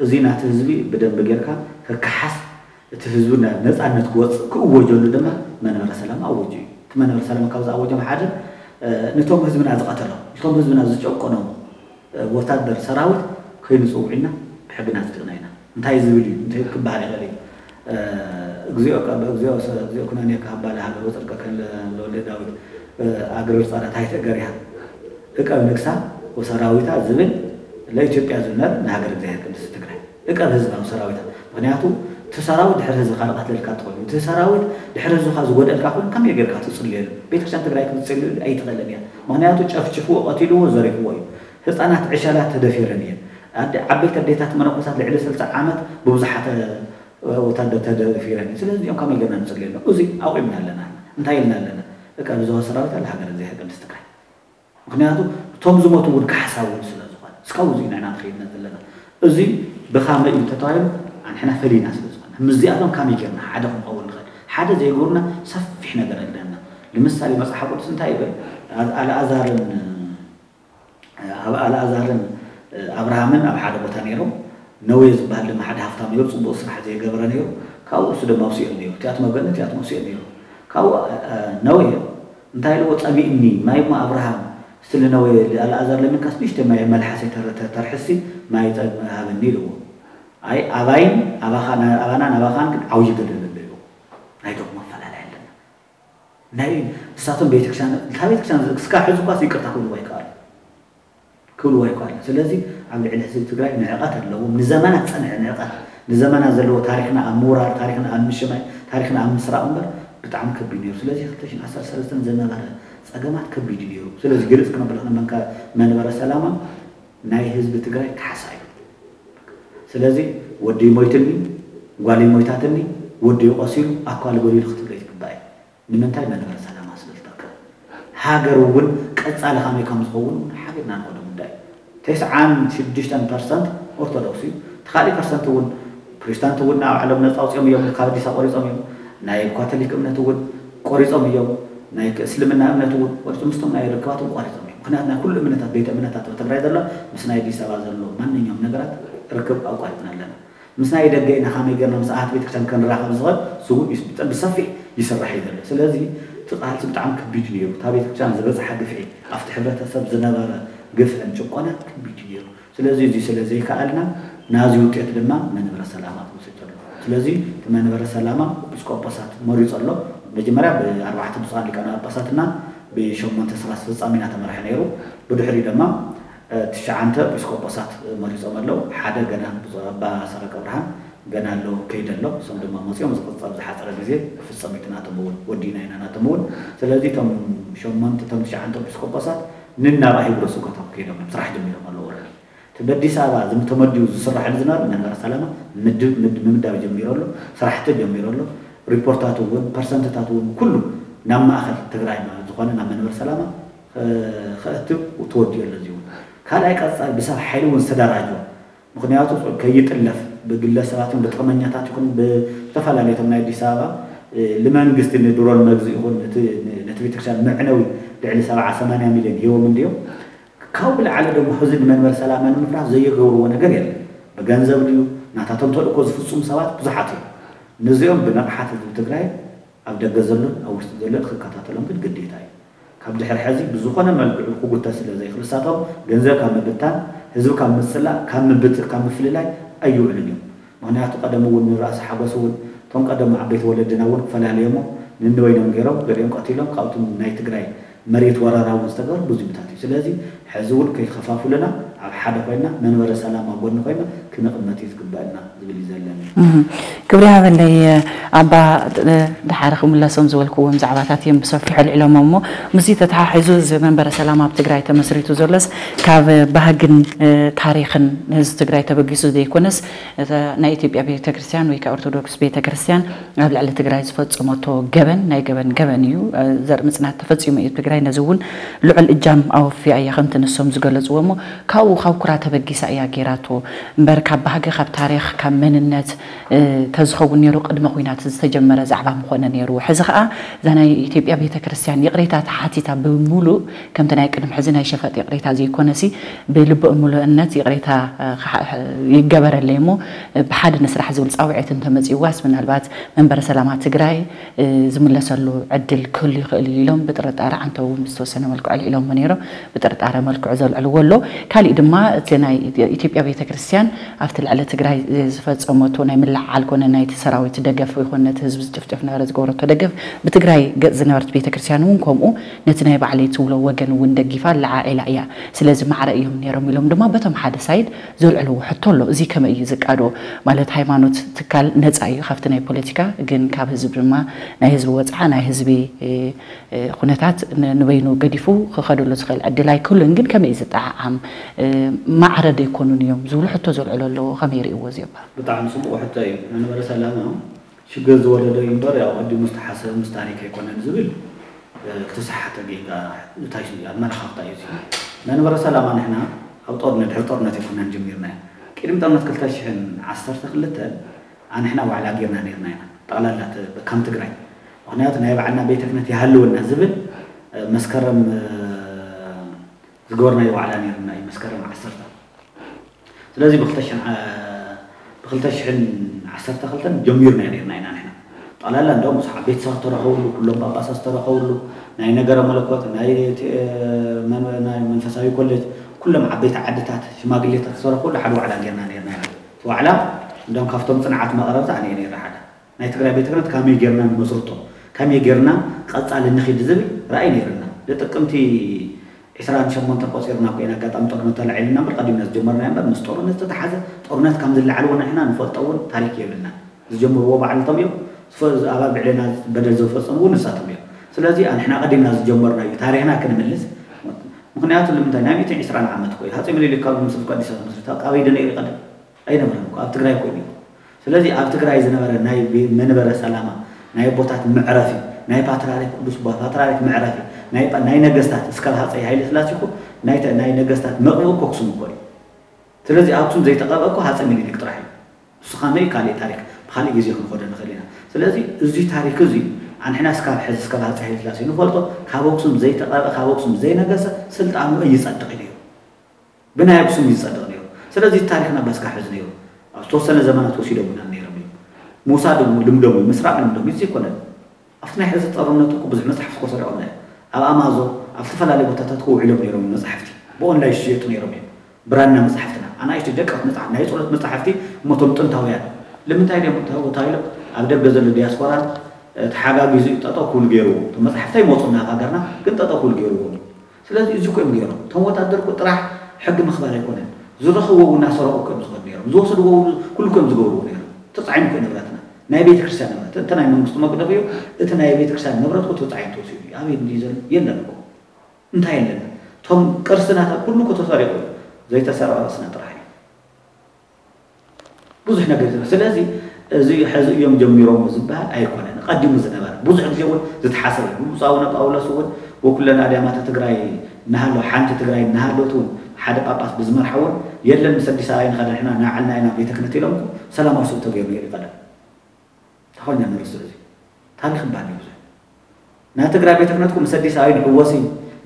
እዚ ናቲ ህዝቢ ብደንብ ጌርካ ክካሓስ እቲ ህዝቢ ነፃነት ክወፅእ ክእወጀሉ ድማ መንበረ ሰላም ኣወጅ እዩ እቲ መንበረ ሰላም ካብ ዝኣወጆም ሓደ ነቶም ህዝብና ዝቐተሎም ነቶም ህዝብና ዝጨቆኖም ወታደር ሰራዊት ከይንፅውዒና ብሕግና ዝድቕና ኢና እንታይ ዝብል እዩ እንታይ ክበሃል ይኽእል እዩ እግዚኦ ብእግዚኦ እግዚኦ ኩነኔካ ባለ ሃገር ወፅድቀ ከለወለ ዳዊት ኣግርር ፃዳ ታይተ እቀብ ንግሳ ወሰራዊታ ዝብል ለኢትዮጵያ ዝነብ ንሃገር እግዚኣብሔር ቅዱስ ትግራይ እቀብ ህዝባዊ ሰራዊታ ምክንያቱ እቲ ሰራዊት ድሕሪ ህዝብካ ንቐትለልካ እትኾይኑ እቲ ሰራዊት ድሕሪ ህዝብካ ዝጎደልካ ኮይኑ ከመይ ጌርካ ትፅልየሉ ቤተክርስትያን ትግራይ ክትፅልዩ ኣይትኽእልን እያ ምክንያቱ ጨፍጭፍዎ ቀቲልዎ ዘሪፍዎ እዩ ህፃናት ዕሸላት ተደፊረን እየን ዓበይቲ ኣዴታት መነኮሳት ልዕሊ ስልሳ ዓመት ብብዙሓት ወታደር ተደፊረን እየን ስለዚ እዚኦም ከመይ ጌርና ንፅልየሎም እዚ ኣቑምና ኣለና እንታይ ኢልና ኣለና እቀብ ዝወ ሰራዊት ሃገር እግዚኣብሔር ቅድስት مكنياتو توم زموت ود كحساب ود سلا زقان سكاو زين عنا خيرنا دلنا ازي بخامة يتطايم عن حنا فلي ناس زقان مزدي أظن كام يجرنا حدهم أول غير حدا زي جورنا سف إحنا درنا لنا لمسالي بس حقوق سنتايبة على أزار على أزار أبراهامن أو حدا بتانيرو نويز بعد ما حدا هفتم يوم صبح صراحة زي جبرانيو كاو سد ما وصي أنيو تياتم أبنا تياتم وصي أنيو كاو نويز انتهى الوقت أبي إني ما يبغى أبراهام ስለነወየ ኣልኣዛር ለምን ካስቢሽ ተማየ መልሓስ ተርሕሲ ማይ ሃበኒ ኢልዎ ኣይ ኣባይን ኣባና ናባኻን ግን ዓብዪ ገደል ኣሎ ኢልዎ ናይ ዶብ መፈላለየ ኣለና ናይ ንሳቶም ቤተክርስቲያን እታ ቤተክርስቲያን ክስካብ ሕዚ ኳስ ይቅርታ ክብልዋ ይከኣሉ ክብልዋ ይከኣሉ ስለዚ ኣብ ልዕሊ ህዝቢ ትግራይ ንዕቐት ኣለዎ ንዘመናት ፀንዐ ንዕቐት ንዘመናት ዘለዎ ታሪክና ኣብ ምውራር ታሪክና ኣብ ምሽማይ ታሪክና ኣብ ምስራቅ እምበር ብጣዕሚ ከቢድ ነይሩ ስለዚ 213 ዝነበረ ፀገማት ከቢድ ነይሩ ስለዚ ግልፅ ክነብር መንበረ ሰላማ ናይ ህዝቢ ትግራይ ካሓሳ እዩ ስለዚ ወዲ ሞይትኒ ጓል ሞይታትኒ ወዲ ቆሲሉ ኣካል ጎሊሉ ክትብለይ ትግባእ እዩ ንምንታይ መንበረ ሰላማ ስብል ትርከብ ሃገር እውን ቀፃሊ ከመይ ከም ዝኸውን ሓገድና ንኸዶ ጉዳይ እዩ ተስዓን ሽዱሽተን ፐርሰንት ኦርቶዶክስ እዩ ተካሊእ ፐርሰንት እውን ፕሮቴስታንት እውን ኣብ ዓለም ነፃውፅኦም እዮም ካብ ኣዲስ ቆሪፆም እዮም ናይ ካቶሊክ እምነት እውን ቆሪፆም እዮም ናይ እስልምና እምነት እውን ቆሪፁ ምስቶም ናይ ርክባት እውን ቆሪፆም እዮም ምክንያት ናይ ኩሉ እምነታት ቤተ እምነታት ኣብ ትግራይ ዘሎ ምስ ናይ ኣዲስ ኣበባ ዘሎ ማንኛውም ነገራት ርክብ ኣቋሪፅና ኣለና ምስ ናይ ደገ ኢና ከመይ ገርና ምስኣት ቤተክርስትያን ክንራኸብ ዝኽእል ስውን ብሰፊሕ ይስራሕ እዩ ዘሎ ስለዚ እቲ ቃልሲ ብጣዕሚ ክቢድ ነይሩ እታ ቤተክርስትያን ዝበፅሓ ግፍዒ ኣብቲ ሕብረተሰብ ዝነበረ ግፍዕን ጭቆነ ክቢድ ነይሩ ስለዚ እዚ ስለ ዘይከኣልና ናዚ ውጤት ድማ መንበረ ሰላማት ትውስድ ዘሎ ስለዚ እቲ መንበረ ሰላማ ኤጲስቆጶሳት መሪፁ ኣሎ መጀመርያ ብኣርባዕተ ብፁዓን ሊቃነ ጳጳሳትና ብሸሞንተ ስራ ኣስፈፃሚና ተመርሐ ነይሩ ብድሕሪ ድማ ትሽዓንተ ኤጲስቆጶሳት መሪፆም ኣለው ሓደ ገና ኣባ ሰረቀ ብርሃን ገና ኣሎ ከይደ ኣሎ እሶም ድማ መፅኦም ዝቅፃብ ዝሓፀረ ግዜ ክፍፀሚት ናቶም እውን ወዲና ኢና ናቶም እውን ስለዚ ቶም ሸሞንተ ቶም ትሽዓንተ ኤጲስቆጶሳት ንናባ ሂብሮ ስብከቶም ከይዶም እዮም ስራሕ ጀሚሮም ኣለዉ ወረድ እቲ በዲስ ኣበባ ዝተመድቡ ዝስራሐሉ ዝነበረ መንበረ ሰላማ ምምዳብ ጀሚሮ ኣሎ ስራሕቲ ጀሚሮ ኣሎ ሪፖርታት እውን ፐርሰንትታት እውን ኩሉ ናብ ማእኸል ትግራይ ዝኾነ ናብ መንበር ሰላማ ክእትብ ተወዲኡ ኣሎ እዚ እውን ካልኣይ ቀፃል ብሰብ ሓይሊ እውን ዝተደራጀ ምክንያቱ ከይጥለፍ ብግለሰባትን ብጥቕመኛታት ይኹን ብዝተፈላለዩቶም ናይ ኣዲስ ኣበባ ንመንግስቲ ንድሮን መግዚ ይኹን ነቲ ቤተክርስትያን ምዕነዊ ልዕሊ 70 80 ሚሊዮን ሂቦም እንዲዮም ካብኡ ብላዕሊ ደግሞ ሕዚ ንመንበር ሰላማ ንምፍራሕ ዘየገብርዎ ነገር የለን ብገንዘብ ድዩ ናታቶም ተልእኮ ዝፍፁም ሰባት ብዙሓት እዮም ነዚኦም ብነቕሓት ህዝቢ ትግራይ ኣብ ደገ ዘሎን ኣብ ውሽጢ ዘሎን ክከታተሎም ግን ግዴታ እዩ ካብ ድሕሪ ሕዚ ብዝኾነ መልክዑ ክጉተ ስለ ዘይኽእል ንሳቶም ገንዘብ ካብ ምብታን ህዝቢ ካብ ምፅላእ ካብ ምብትር ካብ ምፍልላይ ኣይውዕልን እዮም ምክንያቱ ቀደም እውን ንራእሲ ሓጎስ እውን እቶም ቀደም ዓበይቲ ወለድና እውን ክፈላለዮሞ ንንበይኖም ገይሮም ገሪኦም ቀትሎም ካብቶም ናይ ትግራይ መሬት ወረራ እውን ዝተገበሩ ብዙ እዩ ስለዚ ሕዚ እውን ከይከፋፍሉና ኣብ ሓደ ኮይና መንበረ ሰላም ኣብ ጎኒ ኮይና كنقمتي تكبالنا زبلي زلاني كبري هذا اللي عبا آه، آه، دحارخ ملا سمزو الكوم زعباتات يم بصفح العلوم امو مزيد تتحاحزو زمن برا سلامة بتقرأي تمسري تزولس كاف آه، بهجن تاريخ نز تقرأي تبقيسو دي كونس نايتي بيا بيتا ويكا أرتودوكس بيتا كريسيان قبل على تقرأي زفوت سموتو قبن ناي قبن قبن يو زر مثلا تفوت يوم ايت بقرأي نزوون لعل الجام او في اي خمتن السمزو قلزو امو كاو خاو كرا تبقيسا ايا مبارك كاب هاجي خب تاريخ كم من النت تزخو نيرو قد مخوينات تستجمر زعبا مخونا نيرو حزقا زانا يتيب يابي تكرسيان يقريتا تحاتي تا بمولو كم تنايك انم حزينا يشفت يقريتا زي كونسي بلب مولو النت يقريتا يقبر الليمو بحاد نسرح زول سقوعي تنتمزي واس من هالبات من برا سلامات تقراي زمن لسلو عدل كل يخلي لهم بترد ارا عن تو مستوسنا ملكو علي لهم منيرو بترد ارا ملكو عزول علو ولو كالي دما تنايك يتيب يابي تكرسيان ኣብቲ ልዕሊ ትግራይ ዝፈፀመቶ ናይ ምልዓዓል ኮነ ናይቲ ሰራዊት ደገፍ ይኮነ ነቲ ህዝቢ ዝጭፍጨፍ ነበረ ዝገበረቶ ደገፍ ብትግራይ ገፅ ዝነበረት ቤተክርስትያን እውን ከምኡ ነቲ ናይ ባዕለይ ትብሎ ወገን እውን ደጊፋ ለዓዒላ እያ ስለዚ ማዕረ እዮም ነይሮም ኢሎም ድማ በቶም ሓደ ሳይድ ዘልዕልዎ ሕቶ ኣሎ እዚ ከመይ እዩ ዝቃዶ ማለት ሃይማኖት ትካል ነፃ እዩ ካብቲ ናይ ፖለቲካ ግን ካብ ህዝቢ ድማ ናይ ህዝቢ ወፅዓ ናይ ህዝቢ ኩነታት ንበይኑ ገዲፉ ክኸደሉ ዝኽእል ዕድል ኣይክህሉን ግን ከመይ ዝጠዓዓም ማዕረ ደይኮኑን እዮም ዝብሉ ሕቶ ዘልዕሎ ዝብለሉ ከመይ ይርእይዎ እዚኦም ብጣዕሚ ፅቡቅ ሕቶ እዩ መንበረ ሰላማ ሽግር ዝወለደ እዩ እምበር ያው ቀዲሙ ዝተሓሰብ ምስ ታሪክ ኣይኮነን ዝብል ክተሰሓተ ጌጋ እንታይ ኣመላኻኽታ እዩ መንበረ ሰላማ ንሕና ኣብ ጦርነት ድሕሪ ጦርነት ይኮነን ጀሚርና ቅድሚ ጦርነት 212 ኣንሕና ባዕላ ጌርና ነርና ኢና ጠቕላላ ከም ትግራይ ምክንያቱ ናይ ባዕልና ቤተ ክነት ይሃልወና ዝብል መስከረም ዝገበርናዮ ባዕላ ነርና እዩ መስከረም ዓሰርተ سلازي بختشن ع بختشن عشرة خلتن جمير نحن نحن نحن نحن طالع لنا دوم صح بيت صار ترى خوله كلهم بقى صار ترى خوله ناي نجار ملكوت ناي ت من ناي من فسوي كلج كلهم عبيت عدتات ما قلت لي تصور كله حلو على جينا نير نير وعلى دوم كفتم صنعة ما قربت عني نير حدا ناي تقرأ بيت قرأت كم يجرنا مزرتو كم يجرنا قط على النخيل زبي رأي نيرنا لتقمتي عسران شمون تقصير ناقو إنا كاتم تقنة العلم من قديم يمنز جمرنا نبر مستور نستة حزة تقنة كم ذل علونا إحنا نفوت نفلتون تاريخ يبلنا الجمر هو بعد طبيعي فز أبا بعدنا بدل زوفس أمور نسات طبيعي سلازي إحنا قديم يمنز جمرنا تاريخنا كنا كنملز مخنيات اللي متنا ميت عسران عمت كوي هاتي يملي اللي كابل مسف قديس يسات مسرتا قوي دنا إيه قدم أي نمرة مكو أب أي كوي سلازي أب أي زنبرة ناي منبر سلامة ناي بوتات معرفي ناي باتر عليك بس باتر عليك معرفي ናይ ነገስታት እስካብ ሃፀይ ሃይለ ስላሴ ኮ ናይ ነገስታት መቕብኡ ኮክሱም ኣክሱም እኮ እዩ ስለዚ ኣክሱም ዘይተቐብአ ኮ ሃፀይ ምኒልክ ጥራሕ እዩ ንሱ ከመይ ካልእ ታሪክ ብካልእ ግዜ ክንኸዶ ንኽእል ኢና ስለዚ እዚ ታሪክ እዚ ኣንሕና ስካብ ሕዚ ስካብ ሃፀይ ሃይለ ስላሴ ንፈልጦ ካብ ኣክሱም ዘይተቐብአ ካብ ኣክሱም ዘይነገሰ ስልጣኑ ይፀድቕ ነይሩ ብናይ ኣክሱም ይፀድቕ ነይሩ ስለዚ ታሪክና በስካ ሕዚ ነይሩ ኣብ ዝተወሰነ ዘመናት ወሲዶምና ነይሮም እዩ ምውሳድ ልምዶም እዩ ምስራቅ ልምዶም እዩ ዘይኮነን ኣብቲ ናይ ሕዚ ጠርነት ብዙሕ መፅሓፍ ኮሰሪዖምና እዩ أو أمازون أو تفعل اللي بتتات كو علم نيرم مصحفتي بون لا يشيط نيرم يعني برانا مصحفتنا أنا إيش تدك أو مصح أنا إيش ولد مصحفتي ما تلطن تاويا لما تاين يوم تاو تايل أبدا بزر الدياسبورا تحاجة بيزي تتات كل جيرو مصحفتي ما تلطن هذا كنا كنت تتات كل جيرو سلاز يزكو كم جيرو ثم وتقدر كتراح حق مخبر يكون زر خو هو الناس رأوا كم مخبر نيرم زوس هو كل كم زغور نيرم تطعم كل نبراتنا نبي تكسر نبرات أنت نايم مستمع كنا فيو أنت نبي تكسر نبرات وتطعم توسي አቤት እንዲዘን የለም እኮ እንታይ የለን እቶም ቅርስናት ኩሉ ኮ ተሰሪቁ ዘይተሰራረስ ጥራሕ እዩ ብዙሕ ነገር ዝ ስለዚ እዚ ሕዚ እዮም ጀሚሮም ዝበሃል ኣይኮነን ቀዲሙ ዝነበረ ብዙሕ ግዜ እውን ዝተሓሰበ ብብፁዕ ጳውሎስ እውን ወኩለን ኣድያማተ ትግራይ ናሃለ ሓንቲ ትግራይ ናሃለት ውን ሓደ ጳጳስ ብዝመርሐ እውን የለን ምስ ኣዲስ ኣበባ ይንኸደ ሕና ናባዕልና ኢና ቤተክነት ኢሎም ሰላማዊ ሰብቶ ገይሩ ይቀደም ተኮኛ ንርስ እዚ ታሪክ ባሃል እዩ ናይ ትግራይ ቤተ ክህነትኩም ሰዲስ ኣይድ ሕወሲ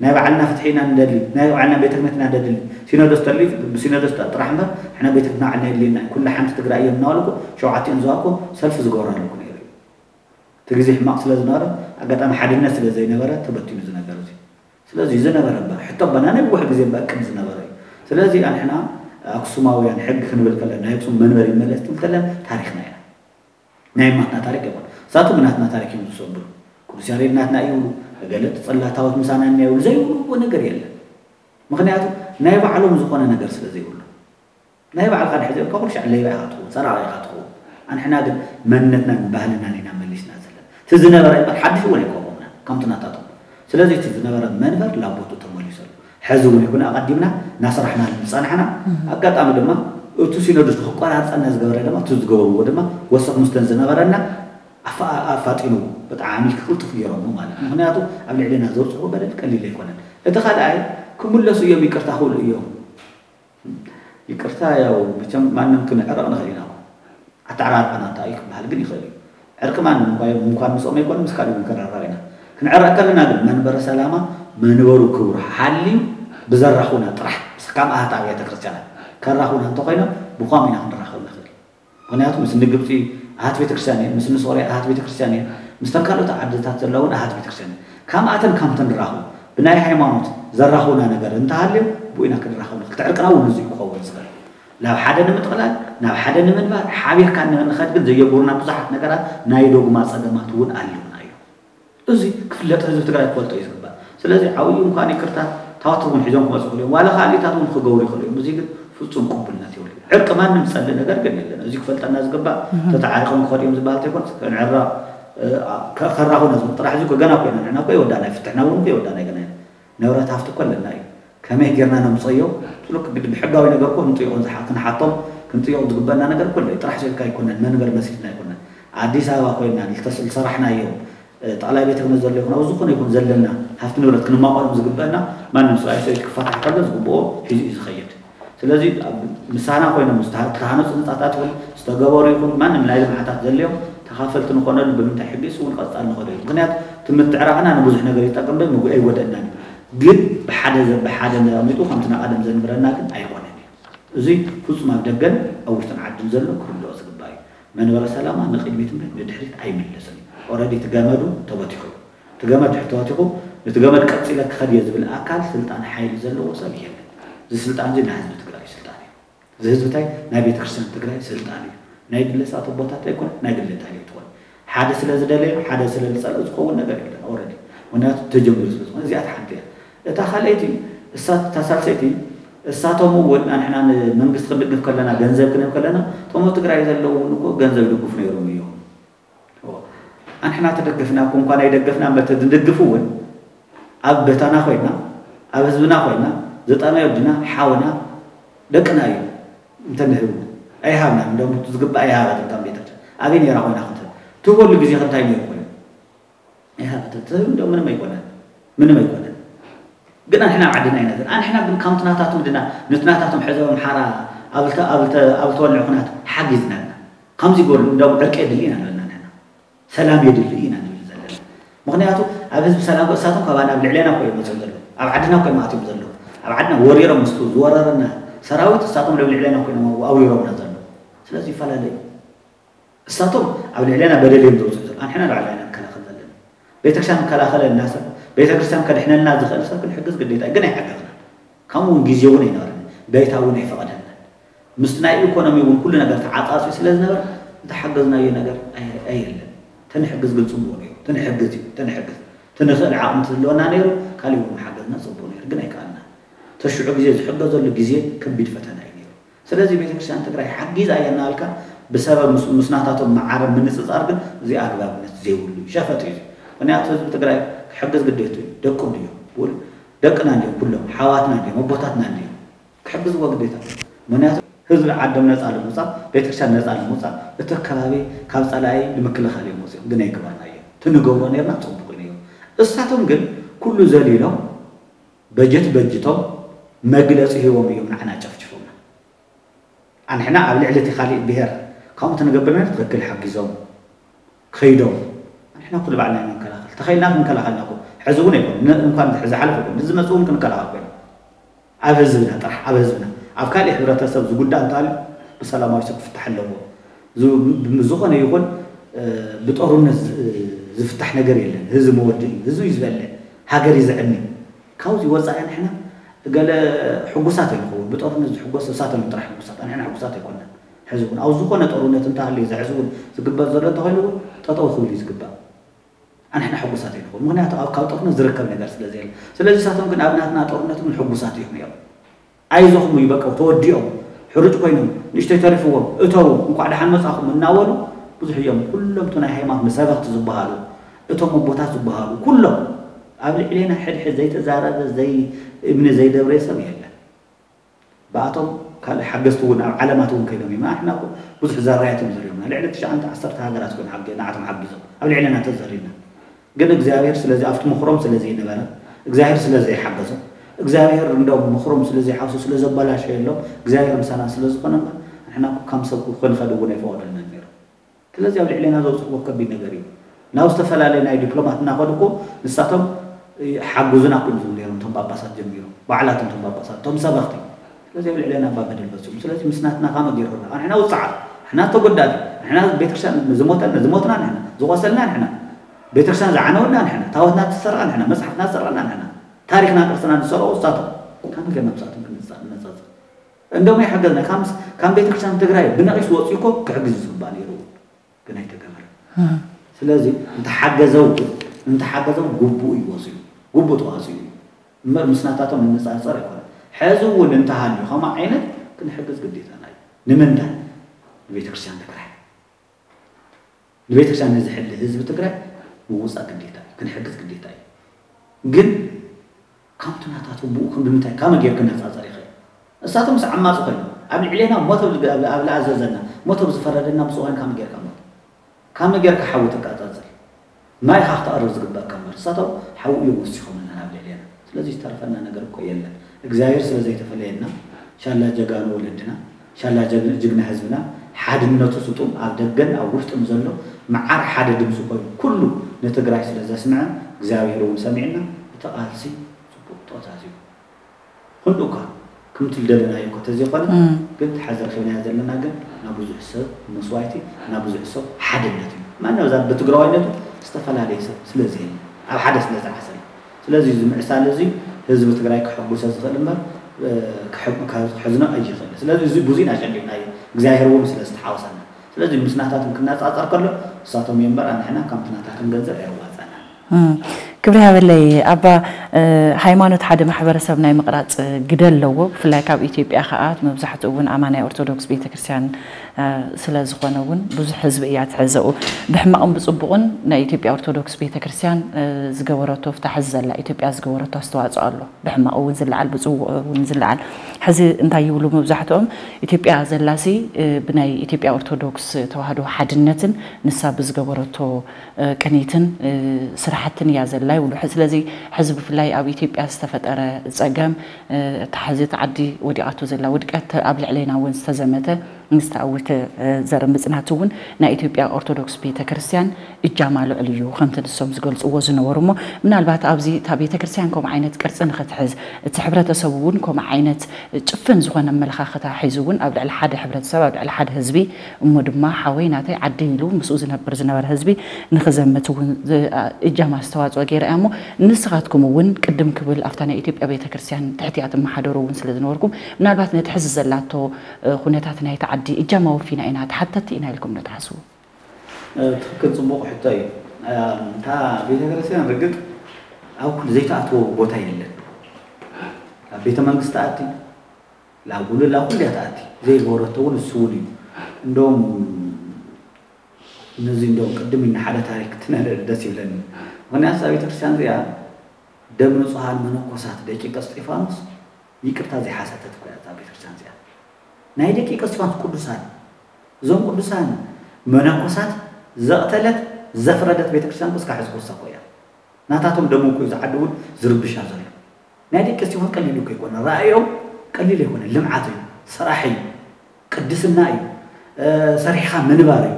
ናይ ባዕልና ፍትሒ ኢና ንደሊ ናይ ባዕልና ቤተ ክህነት ኢና ንደሊ ሲኖዶስ ተሊ ብሲኖዶስ ጥራሕ እምበር ሕና ቤተ ክህነት ባዕልና የድልየና ኩላ ሓንቲ ትግራይ እዮም እናበልኩ ሸውዓትኦም ዝባኮ ሰልፊ ዝገብሩ ኣለኩ ነይሩ እዩ እቲ ግዜ ሕማቕ ስለ ዝነበረ ኣጋጣሚ ሓድነት ስለ ዘይነበረ ተበቲኑ ዝነገር እዚ ስለዚ ዝነበረ እምበር ሕቶ በና ነዊሕ ግዜ በቅም ዝነበረ እዩ ስለዚ ኣንሕና ኣክሱማውያን ሕጊ ክንብል ከለና ናይ ኣክሱም መንበሪ መለስቲ ከለ ታሪክና ኢና ናይ ማትና ታሪክ ይኮን እሳቶም ናትና ታሪክ እዮም ዝሰብሩ ኩርሲያሬ እናትና ይሁኑ ገለጥ ጸላታወት ምሳና የሚያውሉ ዘይብልዎ ነገር የለ ምክንያቱ ናይ ባዕሎም ዝኾነ ነገር ስለ ዘይብሉ ናይ ባዕልካ ድሕ ቁርሻ ለይባ ኢኻ ለይባ ሰራራ ኢኻ ትኸውን ኣንሕና ግን መንነትና ባህልና ኢና መሊስና ዘለ እቲ ዝነበረ ይባል ሓድሽ እውን ኣይከምና ከምቲ ናታቶም ስለዚ እቲ ዝነበረ መንበር ላቦቱ ቦቱ ተመሊሰሉ ሕዚ እውን ይኹን ኣቐዲምና ናስራሕና ዝፀናሕና ኣጋጣሚ ድማ እቲ ሲኖዶስ ንክቆራፀና ዝገበረ ድማ እቲ ዝገበርዎ ድማ ወሰኽ ምስተን ዝነበረና ኣፋጢኑ ብጣዕሚ ክክልቱፍ ገይሮሞ ማለት እዩ ምክንያቱ ኣብ ልዕልና ዘብፅሑ በደል ቀሊል ኣይኮነን እቲ ካልኣይ ክምለሱ እዮም ይቅርታ ክብሉ እዮም ይቅርታ ያው መቸም ማንም ክንዕረቕ ንኽእል ኢና ኣተዓራርቕና እንታይ እዩ ክበሃል ግን ይኽእል እዩ ዕርቂ ማንም ምንኳን ምስኦም ኣይኮነ ምስ ካልእ እውን ኢና ክንዕረቕ ከለና ግን መንበረ ሰላማ መንበሩ ክብሩ ሓልዩ ብዘራኹና ጥራሕ ካብ ኣህታ ቤተክርስትያናት ክርስትያናት ከራኹና እንተኮይኖም ብኳም ኢና ክንራኸብ ንኽእል ምክንያቱ ምስ ንግብፂ ኣሃት ቤተክርስትያን እየን ምስ ምስ ወርያ ኣሃት ቤተክርስትያን እየን ምስተን ካልኦት ዓድታት ዘለውን ኣሃት ቤተክርስትያን ካብኣተን ከምተን ንራኽቡ ብናይ ሃይማኖት ዘራኽቡና ነገር እንተሃልዩ ብኡ ክንራኸብ ንኽእል ክተዕርቅና እውን እዙ ክኸውን ዝኽእል ናብ ሓደ ንምጥቕላል ናብ ሓደ ንምንባር ሓቢርካ ንኸድ ግን ዘየገብሩና ብዙሓት ነገራት ናይ ዶጉማ ፀገማት እውን ኣለውና እዩ እዚ ክፍለጥ ህዝቢ ትግራይ ክፈልጦ እዩ ዝግባእ ስለዚ ዓብዩ እንኳን ይቅርታ ታዋት እውን ሒዞም ክመፅ ክእሉ እዮም ዋላ ካልእታት እውን ክገብሩ ይኽእሉ እዮም እዚ ግን فتون كوبلنا تقولي عرق ما نمسل لنا ذلك قليل لنا زي كفلت الناس قبعة تتعارقون خوريهم زبالة يكون كان عرا كخرّه الناس من طرح زي كجنا كنا نحن كي ودانا فتحنا ورم كي ودانا جنا نورا تعرف تقول لنا كم هي جرنا نمصيو تقولك بدي بحقه وين قبوا نطيعوا زحا كنا حطم كنت يوم تقبلنا نقدر كل اللي طرح زي كنا ما نقدر مسجدنا كنا عادي سوا كنا نلتصل صرحنا يوم طلع بيتك نزل لي خنوز كنا يكون زلنا هفت نورا كنا ما قدر نزقبلنا ما نمصيو فتح كذا زقبوه حيز خيب تلازي مسانا خوينا مستحق تهانس إن تعطاتهم استجواري يكون من من لايل محتاج زليهم تخافل تنقلنا بمن تحبي سو من قصة أنا خوري غنيات تم التعرع أنا أنا بزحنا غير تقم بين مو أي ودنا جد بحدا ز بحدا ز ميت وخم تنا قدم زين أي خوانا زي فوس ما بدقن أو شن عدل زلنا كل دوس قبائي من ولا سلام أنا خد ميت من مدحري أي من لسني أوردي تجمدوا تواتيكم تجمد حتواتيكم بتجمد كتسلك خد يزبل أكل سلطان حيل زلنا وصل يلا እዚ ህዝብታይ ናይ ቤተክርስትያን ትግራይ ስልጣን እዩ ናይ ግለሰባት ቦታት ኣይኮነ ናይ ግለ ታሪክ ትኾን ሓደ ስለ ዝደለየ ሓደ ስለ ዝፀልእ ዝኸውን ነገር የለን ረ ምክንያቱ ተጀሚሩ ስለ ዝኾነ እዚኣት ሓንቲ እያ እታ ካልአይቲ እታ ሳልሰይቲ እሳቶም እውን ኣንሕና ንመንግስቲ ክንድግፍ ከለና ገንዘብ ክንብ ከለና ቶም ትግራይ ዘለውን እኮ ገንዘብ ድግፉ ነይሮም እዮ ኣንሕና ተደገፍና እኮ እንኳን ኣይደገፍና በተ ንድግፍ እውን ኣብ ቤታና ኮይና ኣብ ህዝብና ኮይና ዘጠመዮ ድና ሓውና ደቅና እዩ እንተንህብ ኣይሃብና ንዶም ዝግባእ ኣይሃበቶም እታ ቤታችን ኣበይ ነራ ኮይና ክትህብ ትበሉ ግዜ ከንታይ ነይሩ ኮይኑ ኣይሃበቶም ትህብ እንዶ ምንም ኣይኮነን ምንም ኣይኮነን ግን ኣንሕና ኣብ ዓድና ኢና ዘን ኣንሕና ግን ካብቲ ናታቶም ድና ነቲ ናታቶም ሕዞም ሓራ ኣብ ተወልዑ ኩናት ሓጊዝና ና ከምዚ ይበሉ እንዶም ዕርቂ የድሊ ኢና ንብልና ንሕና ሰላም የድሊ ኢና ንብል ዘለና ምክንያቱ ኣብ ህዝቢ ሰላም እሳቶም ከባና ኣብ ልዕልና ኮይኖም መፅኦም ዘለዉ ኣብ ዓድና ኮይኖም ኣትዮም ዘለዉ ኣብ ዓድና ወሪሮም ምስቱ ዝወረረና سراويت استاتم لو لعلنا كنا هو أو يوم نزلنا سلازي فلا لي استاتم أو لعلنا بدل يوم دوس أن إحنا لعلنا كنا خذلنا بيتك شام كلا خلا الناس بيتك شام كده إحنا الناس خلا سكن حجز قد يتأجل جنا حجزنا كم ونجزيون هنا بيتها ونحي فقدنا مستنائي يكون ميقول كل نجر تعاطس في سلازنا تحجزنا أي نجر أي أي اللي تنحجز قد صبوني تنحجز تنحجز تنحجز عاقم تلونا نيرو كان يوم حجزنا صبوني رجعنا كان ተሽዑ ግዜ ዝሕገዘሉ ግዜ ከቢድ ፈተና እዩ ነይሩ ስለዚ ቤተክርስትያን ትግራይ ሓጊዛ እየና ብሰበብ ምስናታቶም መዓረ ምንፅፃር ግን እዚ ኣግባብነት ዘይብሉ ሸፈት እዩ ምክንያቱ ህዝቢ ትግራይ ክሕግዝ ግዴቱ እዩ ደቆም እዮም ደቅና እንዲዮም ኩሎም ሓዋትና እንዲዮም ኣቦታትና እንዲዮም ክሕግዝዎ ግዴታ ምክንያቱ ህዝቢ ዓዶም ነፃ ንምውፃእ ቤተክርስትያን ነፃ ንምውፃእ እቲ ከባቢ ካብ ፀላኢ ንምክልኻል እዮም ወፅኦም ግን ኣይግባና እዮም ትንገብሮ ነርና ፅቡቅ እዩ ነይሩ እሳቶም ግን ኩሉ ዘሊሎም በጀት በጅቶም مجلس هو بيوم نحن جفجفونا أنا هنا قبل علتي خالي بهر كم تنقبلنا تذكر حق زوم خيدوم أنا هنا كل بعدنا من كلا خل تخيلنا من كلا خل نقول حزونا يقول نقول كان حز حلف يقول نزم سوم كان كلا خل أفزنا طرح أفزنا أفكار إحنا رتسب زوج ده طال بسلام عليك فتح له هو زو بمزقنا يقول بتقرن زفتح نجري لنا هزم ودين هزو يزبل لنا هاجر يزعلني كاوزي وزعل إحنا قال حقوسات يكون بطور نزد حقوس سات المطرح حقوسات أنا هنا حقوسات يكون حزون أو زقونة تقولون تنتهى اللي إذا حزون زقبة زرة تقولوا تطأو ثولي زقبة أنا هنا حقوسات يكون مهنا تقول قال طرنا زرقة من درس لازيل سلازي سات ممكن أبناتنا تقولون من حقوسات يهم يوم عايز أخو يبقى وتودي يوم حرج بينهم نشتري تعرف هو أتوه وقعد حن مسأخ من ناوله بزحيم كلهم تنا حيمات مسافة تزبهالو أتوه مبتات زبهالو كلهم أبل علينا حد حد زي تزارة زي ابن زي دوري سمي هلا بعطم قال حق استوون على ما تون كيلو ما إحنا بس زارية تزريهم أنا لعنة شو أنت عصرت هذا راس كون حق نعتم حق زم أبل علينا تزرينا قلنا إخزاير سلزي أفت مخروم سلزي نبرة إخزاير سلزي حق زم إخزاير رندو مخروم سلزي حاسو سلزي بلا شيء لهم إخزاير مسنا سلزي كنا إحنا كم سب خن خدوه نفوق لنا نيرو سلزي أبل علينا زوج وكبي نجاري ناو استفلا لنا دبلوماتنا قدوكو نستخدم ሓጉዙን ኣቁንዙን ነይሮም እቶም ጳጳሳት ጀሚሮም ባዕላቶም እቶም ጳጳሳት እቶም ሰበኽቲ ስለዚ ኣብ ልዕለና እምባ በደል በፂሙ ስለዚ ምስናትና ካ መዲርና ንሕና ውፅዓት ንሕና ተጎዳእቲ ንሕና ቤተክርስትያን ዝሞተና ዝሞትና ንሕና ዝቆሰልና ንሕና ቤተክርስትያን ዝዓነውና ንሕና ታወትና ዝሰርቃ ንሕና መፅሓፍና ዝሰርቀና ንሕና ታሪክና ቅርስና ዝሰርቁ ሳቶም ካብ ገ መብሳእቶም ነፃፅር እንደሞ ይሓገዝና ካብ ቤተክርስትያን ትግራይ ብነቂስ ወፂኮ ክሕግዝ ዝግባእ ነይሩ ግን ኣይተገበረ ስለዚ እንተሓገዘው እንተሓገዘው ግቡእ ይወፅዩ قبو تواصل مسناتاتهم النصاصر يكون حازو وننتهى لهم عينت كنحجز قديتنا نمن ده البيت كريستيان تكره البيت كريستيان نزحل حزب تكره ووصا قديتا كنحجز قديتا ግን ካብቲ ናታቱ ብኡ ከም ብምንታይ ካመ ጌር ክነፃፀር ይኽእል ንሳቶም ምስ ዓማፁ ኮይኑ ኣብ ልዕልና ሞት ኣብ ዝኣዘዘና ሞት ብዝፈረደና ብፅዋን ካመ ጌርካ ሞት ካመ ጌርካ ሓዊ ተቃፀ ማይ ካ ቀረብ ዝግበአካ እምበር ንሳቶም ሓዊ እዮም ወሲኾምልና ናብ ልዕልና ስለዚ ዝተረፈና ነገር እኮ የለን እግዚኣብሔር ስለ ዘይተፈለየና ሻላ ጀጋኑ ወለድና ሻላ ጅግና ህዝብና ሓድነቱ ስጡም ኣብ ደገን ኣብ ውሽጥም ዘሎ መዓር ሓደ ድምፂ ኮይኑ ኩሉ ንትግራይ ስለ ዘስምዐ እግዚኣብሔር እውን ሰሚዕና እቲ ቃልሲ ፅቡቅ ኩሉ ክንኡካ ከምቲ ዝደለናዮ ኮ ተዘይኮነ ግን ተሓዘ ረኪብና ዘለና ግን ናብ ብዙሕ ሰብ መስዋይቲ ናብ ብዙሕ ሰብ ሓድነት እዩ ማነው ብትግራዋይነቱ ዝተፈላለየ ሰብ ስለዚ ኣብ ሓደ ስለዝዓሰለ ስለዚ እዚ ምዕሳል እዚ ህዝቢ ትግራይ ክሐጉሰ ዝኽእል እምበር ክሕዝኖ ኣይኽእል ስለዚ እዚ ብዙ ናጨሊምና እግዚኣብሄር እግዚኣብሔር እውን ስለ ዝተሓወሰና ስለዚ ምስናታትን ናታቶም ክናፃፀር ከሎ ንሳቶም እዮ በር ኣንሕና ከምቲ ናታቶም ገንዘብ ኣይዋፀና ክብሪ ሃበለይ ኣባ ሃይማኖት ሓደ ማሕበረሰብ ናይ ምቕራፅ ግደ ኣለዎ ብፍላይ ካብ ኢትዮጵያ ከዓ መብዛሕትኡ እውን ኣማናይ ኦርቶዶክስ ቤተክርስትያን ስለዝኾነ እውን ብዙሕ ህዝቢ እያ ትሕዘኡ ብሕማቕን ብፅቡቕን ናይ ኢትዮጵያ ኦርቶዶክስ ቤተክርስትያን ዝገበረቶ ፍታሕ ዘላ ኢትዮጵያ ዝገበረቶ ኣስተዋፅኦ ኣሎ ብሕማቕ እውን ዝለዓል ብፅቡቕ እውን ዝለዓል ሕዚ እንታይ ይብሉ መብዛሕትኦም ኢትዮጵያ ዘላሲ ብናይ ኢትዮጵያ ኦርቶዶክስ ተዋህዶ ሓድነትን ንሳ ብዝገበረቶ ቅኒትን ስራሕትን እያ ዘላ ይብሉ ስለዚ ሕዚ ብፍላይ ኣብ ኢትዮጵያ ዝተፈጠረ ፀገም ተሓዚት ዓዲ ወዲቃቱ ዘላ ውድቀት ኣብ ልዕለና እውን ዝተዘመተ مستعوت زرم بزناتون نا إثيوبيا أرثوذكس بيتا كريستيان الجمال عليه خمسة السومز جولز وزن ورما من البات أبزي تابي تكريستيان كم عينة كرسن ختحز تحبرة تسوون كم عينة تفن زخنا ملخا حزون قبل على حد حبرة سبب على حد هزبي مدما حوينا تي عديلو مسؤولنا برزنا برهزبي نخزمتون الجمال استوات وغير أمو نسخاتكم ون قدم كبل أفتنا إثيوبيا بيتا كريستيان تحتيات محدرون سلذنوركم من البات نتحز زلاتو خناتنا عد ዓዲ እጃማዊ ፊና ኢና ተሓተቲ ኢና ኢልኩም ነትሓስቡ ትክክል ፅቡቅ ሕቶ እዩ እንታ ቤተክርስትያን ርግጥ ኣብ ኩሉ ዘይተኣትዎ ቦታ የለን ኣብ ቤተ መንግስቲ ኣቲ ናብ ጉልላ ኩልያ ተኣቲ ዘይገበረቶ እውን እሱ እዩ እንደም ነዚ እንደም ቅድም ኢና ሓደ ታሪክ ክትነልዕል ደስ ይብለኒ ምክንያቱ ኣብ ቤተክርስትያን እዚኣ ደም ንፁሃን መነኮሳት ደቂቀ እስጢፋኖስ ይቅርታ ዘይሓሰተት ኮያ እዛ ቤተክርስትያን እዚኣ ናይ ደቂቀ ሰባት ቅዱሳን እዞም ቅዱሳን መናኮሳት ዘቕተለት ዘፍረደት ቤተክርስትያን ክርስቲያን ሕዚ ክወሰኮ እያ ናታቶም ደሞ ኮይ ዝዓዲ እውን ዝርብሻ ዘሎ ናይ ደቂ ሲሆን ቀሊሉ ከይኮነ ይኮነ ቀሊል ኣይኮነ ልምዓት እዩ ስራሕ እዩ ቅድስና እዩ ሰሪሕኻ ምንባር እዩ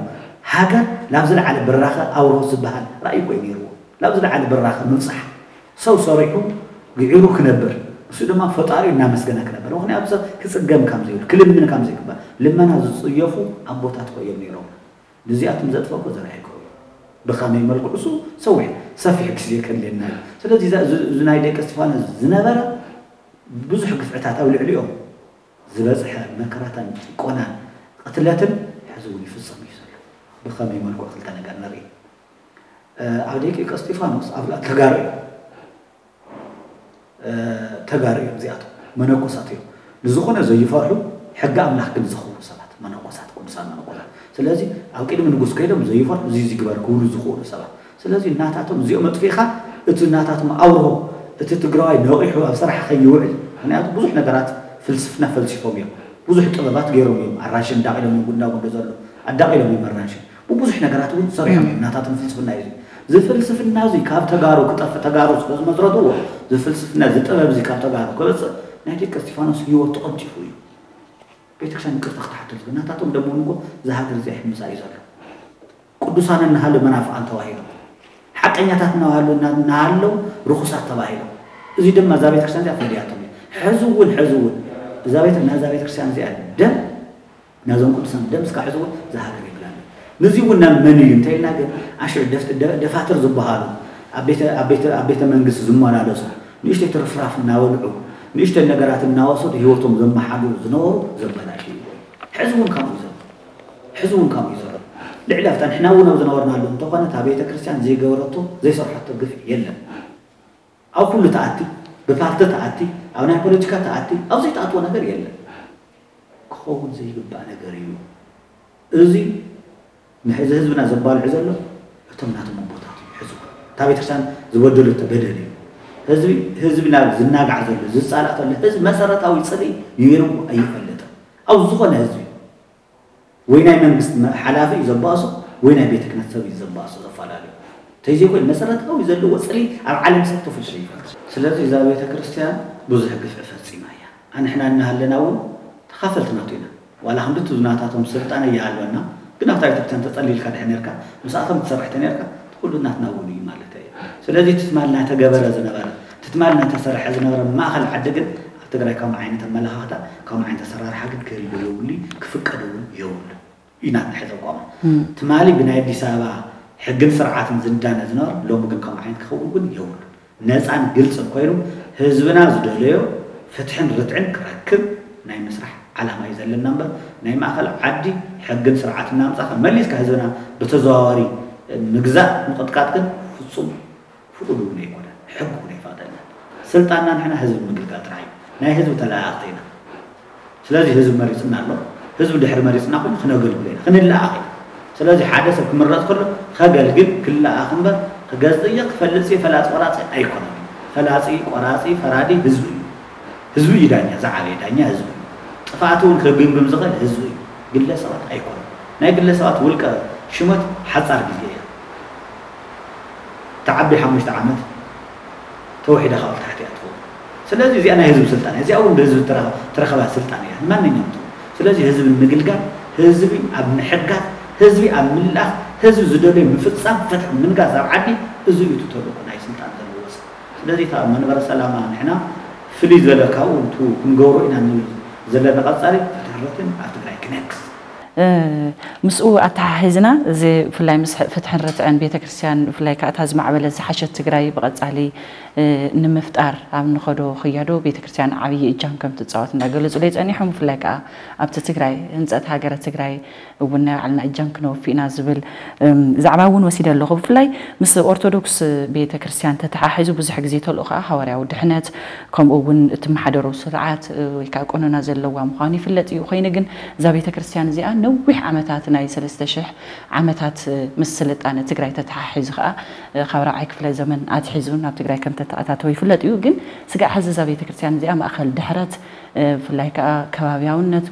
ሃገር ናብ ዝለዓለ ብራኸ ኣውሮ ዝበሃል ራእዩ ኮይ ነይርዎ ናብ ዝለዓለ ብራኸ ምብፃሕ ሰው ሰሪሑ ግዒሩ ክነብር سيدوما فطاري نامسغنا كنبر مخني ابزا كصغم كامزي كل من كامزي كبا لمنا زيفو ابوتا تقو يميرو لزيات مزت فوق زراي كو بخامي ملقصو سوي صافي حكس لي كان لينا سلازي زناي ديك استفان زنبر بزح كفعتا تاع ولع اليوم زبزح مكراتا قونا قتلاتن حزوني في الصمي بخامي ملقو قلت انا قال نري آه عليك استفانوس افلا تغاري تجاريهم زياتهم منقصاتهم لزخونه زي يفرحوا حق أملاح كل زخون سبات منقصات كل سنة منقصات سلازي أو كده منقص زي يفرح زي زي كبار كل زخون سبات سلازي ناتاتهم زي ما تفيخة إتو ناتاتهم أوره إتو تجراي نوعه بصراحة خيوع أنا أتو بزح نجارات فلسفنا فلسفهم يوم بزح طلبات غيرهم يوم الراشن داعي لهم يقول ناقم بزرلو الداعي لهم يمرنش وبزح نجارات وين صريحة ناتاتهم فلسفنا يجي ዝፍልስፍና እዚ ካብ ተጋሩ ክጠፍእ ተጋሩ ስለ ዝፍልስፍና ዝጥበብ እዚ ካብ ተጋሩ ክበፅእ ናይ ደቂ እስጢፋኖስ ሂወት ተቐልጢፉ እዩ ቤተክርስትያን ይቅርታ ክትሓትት ዝብናታቶም ደሞ ንጎ ዝሃገር እዚ ሕምሳ እዩ ዘሎ ቅዱሳን እናሃለ መናፍቃን ተባሂሎም ሓቀኛታት እናባሃሉ እናሃለው ርኩሳት ተባሂሎም እዚ ድማ እዛ ቤተክርስትያን እዚኣ ፈድያቶም እዩ ሕዚ እውን ሕዚ እውን እዛ ቤተ ናዛ ቤተክርስትያን እዚኣ ደም ናዞም ቅዱሳን ደም ስካ ሕዚ እውን ዝሃገር ነዚ እውን መን እዩ እንታይ ኢልና ኣሽዕ ደፋትር ዝበሃሉ ኣብ ቤተ መንግስቲ ዝመላለሱ ንእሽተይ ትርፍራፍ እናበልዑ ንእሽተይ ነገራት እናወሰዱ ሂወቶም ዘመሓሉ ዝነበሩ ዘበላሽ እዩ ሕዚ እውን ከምኡ ዘ ሕዚ እውን ከምኡ እዩ ዘሎ ልዕሊ ኣብታ ንሕና እውን ኣብ ዝነበርናሉ እንተኾነ ኣብ ቤተ ክርስትያን ዘይገበረቶ ዘይሰርሐቶ ግፍ የለን ኣብ ኩሉ ተኣቲ ብፓርቲ ተኣቲ ኣብ ናይ ፖለቲካ ተኣቲ ኣብ ዘይተኣትዎ ነገር የለን ክኸውን ዘይግባእ ነገር እዩ እዚ محزه حزبنا زبال حزله حتم ناتم بوتات حزب تابي ترسان زبدل تبدل حزب حزبنا زناق عزل زصالحت الحزب مسرطاوي صدي يويرم اي فلت او زغن حزب وين اي منغس حلافي زباصو وين اي بيتك نتسوي زباصو زفالالي تيجي كل مسرطاوي زلو وصلي على علم سطو في الشريف سلازي زابي بيت كريستيان بوزه قف افصي مايا انا حنا نهلناو تخافلت ناتينا ولا حمدت زناتاتهم سلطان يالونا ግን ግናብታ ቤተክርስትያን ተፀሊልካ ድሕን ነርካ ምስኣቶም ትሰርሕተ ነርካ ኩሉ እናትናውኑ እዩ ማለት እዩ ስለዚ ትትማል እናተገበረ ዝነበረ ትትማል እናተሰርሐ ዝነበረ ማእኸል ዓዲ ግን ኣብ ትግራይ ካብ ዓይነት ኣመለኻኽታ ካብ ዓይነት ኣሰራርሓ ግን ክህል የውሉ ክፍቀድ እውን የውሉ ኢና ንሕዘ ቆመ ትማሊ ብናይ ኣዲስ ኣበባ ሕግን ስርዓትን ዝንዳነ ዝነበር ሎሚ ግን ካብ ዓይነት ክኸውን እውን የውሉ ነፃን ግልፅን ኮይኑ ህዝብና ዝደለዮ ፍትሕን ርትዕን ክረክብ ናይ ምስራሕ ዓላማ እዩ ዘለና እምበር ናይ ማእኸል ዓዲ حقن سرعتنا مصاف مليس كهزنا بتزاري نجزا مقطقاتكن فصوم فقدوا لي ولا حقوا لي فاتنا سلطاننا نحن حزب مقطقات راي نا حزب تلاعطينا سلازي حزب مريصنا له حزب دحر مريصنا كل خنقل بلينا خنل لاقي سلازي حادث كم مرة كل خجل جب كل لاقن بر خجز ضيق فلسي فلاس وراسي أي كلام فلاسي وراسي فرادي حزب حزب يدانيا زعلي دانيا حزب فاتون خبين بمزغل حزبي ግለሰባት ኣይኮኑ ናይ ግለሰባት ውልቀ ሽመት ሓፃር ግዜ እያ ተዓቢ ሓሙሽተ ዓመት ተወሒደ ካብ ታሕቲ እያ ትኸውን ስለዚ እዚኣ ናይ ህዝቢ ስልጣን እያ እዚኣ እውን ብህዝቢ ትረኸባ ስልጣን እያ ማንኛም ት ስለዚ ህዝቢ ምግልጋል ህዝቢ ኣብ ምሕጋት ህዝቢ ኣብ ምልኣኽ ህዝቢ ዝደልዮ ምፍፃም ፍትሒ ምንጋዝ ኣብ ዓዲ እዙ እዩ ተተልእኮ ናይ ስልጣን ዘለዎስ ስለዚ እታ መንበረ ሰላማ ንሕና ፍልይ ዝበለ ካብኡ ክንገብሮ ኢና ዘለና ቐፃሪ ፍትሕረትን ኣብ ትግራይ ክነክስ مسؤو أتحهزنا زي فلاي مسح فتح رتعن بيتا كريستيان فلاي كأتهز معبلة زي حشة بغض عليه ንምፍጣር ኣብ ንኸዶ ክያዶ ቤተክርስትያን ዓብዪ እጃም ከም ትፃወት እንዳገለፁ ለይ ፀኒሖም ብፍላይ ከዓ ኣብቲ ትግራይ ህንፀት ሃገረ ትግራይ እውን ናይ ባዕልና እጃም ክነወፊ ኢና ዝብል ዛዕባ እውን ወሲደ ኣለኹ ብፍላይ ምስ ኦርቶዶክስ ቤተክርስትያን ተተሓሒዙ ብዙሕ ግዜ ተልኡ ከዓ ሃዋርያዊ ድሕነት ከምኡ እውን እትመሓደሩ ስርዓት ወይ ከዓ ቆኖና ዘለዋ ምኳኑ ይፍለጥ እዩ ኮይኑ ግን እዛ ቤተክርስትያን እዚኣ ነዊሕ ዓመታት ናይ 3,000 ዓመታት ምስ ስልጣነ ትግራይ ተተሓሒዙ ከዓ ካብ ራብዓይ ክፍለ ዘመን ኣትሒዙ ናብ ትግራይ ከም ተኣታተወ ይፍለጥ እዩ ግን ስጋእ ሕዚ እዛ ቤተክርስትያን እዚኣ ማእኸል ድሕረት ብፍላይ ከዓ ከባብያውነት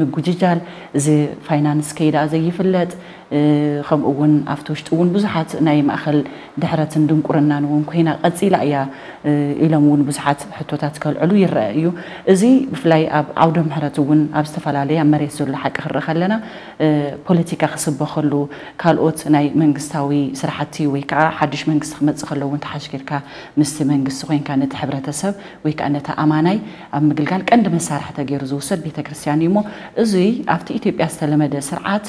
ምጉጅጃል እዚ ፋይናንስ ከይዳ ዘይፍለጥ ከምኡ እውን ኣብቲ ውሽጢ እውን ብዙሓት ናይ ማእኸል ድሕረትን ድንቁርናን እውን ኮይና ቀፂላ እያ ኢሎም እውን ብዙሓት ሕቶታት ከልዕሉ ይረአ እዩ እዚ ብፍላይ ኣብ ዓውደ ምሕረት እውን ኣብ ዝተፈላለየ ኣብ መሬት ዘሎ ሓቂ ክርኢ ከለና ፖለቲካ ክስበ ከሉ ካልኦት ናይ መንግስታዊ ስራሕቲ ወይ ከዓ ሓድሽ መንግስቲ ክመፅእ ከሎ እውን ተሓሽኪርካ ምስቲ መንግስቲ ኮንካ ነቲ ሕብረተሰብ ወይ ከዓ ነቲ ኣማናይ ኣብ ምግልጋል ቀንዲ መሳርሒ ተገይሩ ዝውሰድ ቤተክርስትያን እዩ እሞ እዚ ኣብቲ ኢትዮጵያ ዝተለመደ ስርዓት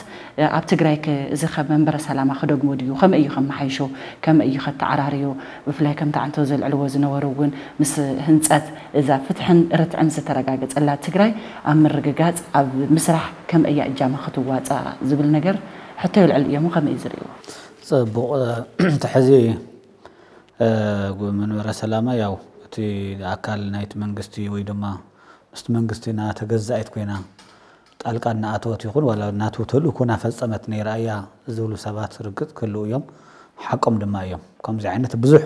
ኣብ ትግራይ እዚ ኸ መንበረ ሰላማ ክደግሞ ድዩ ከመይ እዩ ከመሓይሾ ከመይ እዩ ከተዓራርዮ ብፍላይ ከምቲ ዓንቶ ዘልዕልዎ ዝነበሩ እውን ምስ ህንፀት እዛ ፍትሕን ርትዕን ዝተረጋገፀላ ትግራይ ኣብ ምርግጋፅ ኣብ ምስራሕ ከመይ እያ እጃማ ክትዋፃ ዝብል ነገር ሕቶ ይልዕል እዮም ከመይ እዩ ዝርእዎ ፅቡቕ ተሕዚ መንበረ ሰላማ ያው እቲ ኣካል ናይቲ መንግስቲ ወይ ድማ ምስቲ መንግስቲ ና ተገዛኢት ኮይና ጣልቃ እናኣተወት ይኹን ወላ ናቱ ተልእኩ ናፈፀመት ነይራ እያ ዝብሉ ሰባት ርግፅ ክህልው እዮም ሓቆም ድማ እዮም ከምዚ ዓይነት ብዙሕ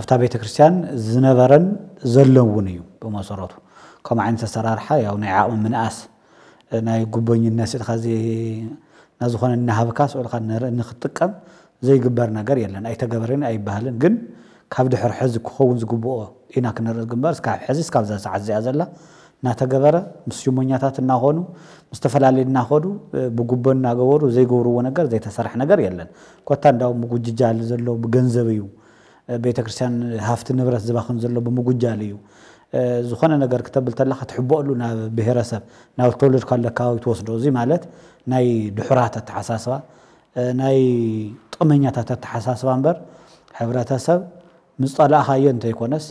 ኣብታ ቤተ ክርስቲያን ዝነበረን ዘሎን እውን እዩ ብመሰረቱ ከምኡ ዓይነት ኣሰራርሓ ያው ናይ ዓቕሚ ምንኣስ ናይ ጉበኝነት ስኢልካ ናዝኾነ እናሃብካ ስዑልካ ንክትጥቀም ዘይግበር ነገር የለን ኣይተገበረን ኣይባሃልን ግን ካብ ድሕሪ ሕዚ ክኸውን ዝግብኦ ኢና ክንርኢ ዝግበር ስካብ ሕዚ ስካብ ዛ ሰዓት እዚኣ ዘላ እናተገበረ ምስዩ ሞኛታት እናኾኑ ምስ ዝተፈላለዩ እናኸዱ ብጉቦ እናገበሩ ዘይገብርዎ ነገር ዘይተሰርሐ ነገር የለን ኮታ እንዳው ምጉጅጃል ዘሎ ብገንዘብ እዩ ቤተክርስትያን ሃፍቲ ንብረት ዝባኽን ዘሎ ብምጉጃል እዩ ዝኾነ ነገር ክተብል ተለካ ትሕበአሉ ናብ ብሄረሰብ ናብ ተወልድካ ለካባቢ ትወስዶ እዙ ማለት ናይ ድሑራት ኣተሓሳስባ ናይ ጥቕመኛታት ኣተሓሳስባ እምበር ሕብረተሰብ ምስ ጠላእኻዮ እንተይኮነስ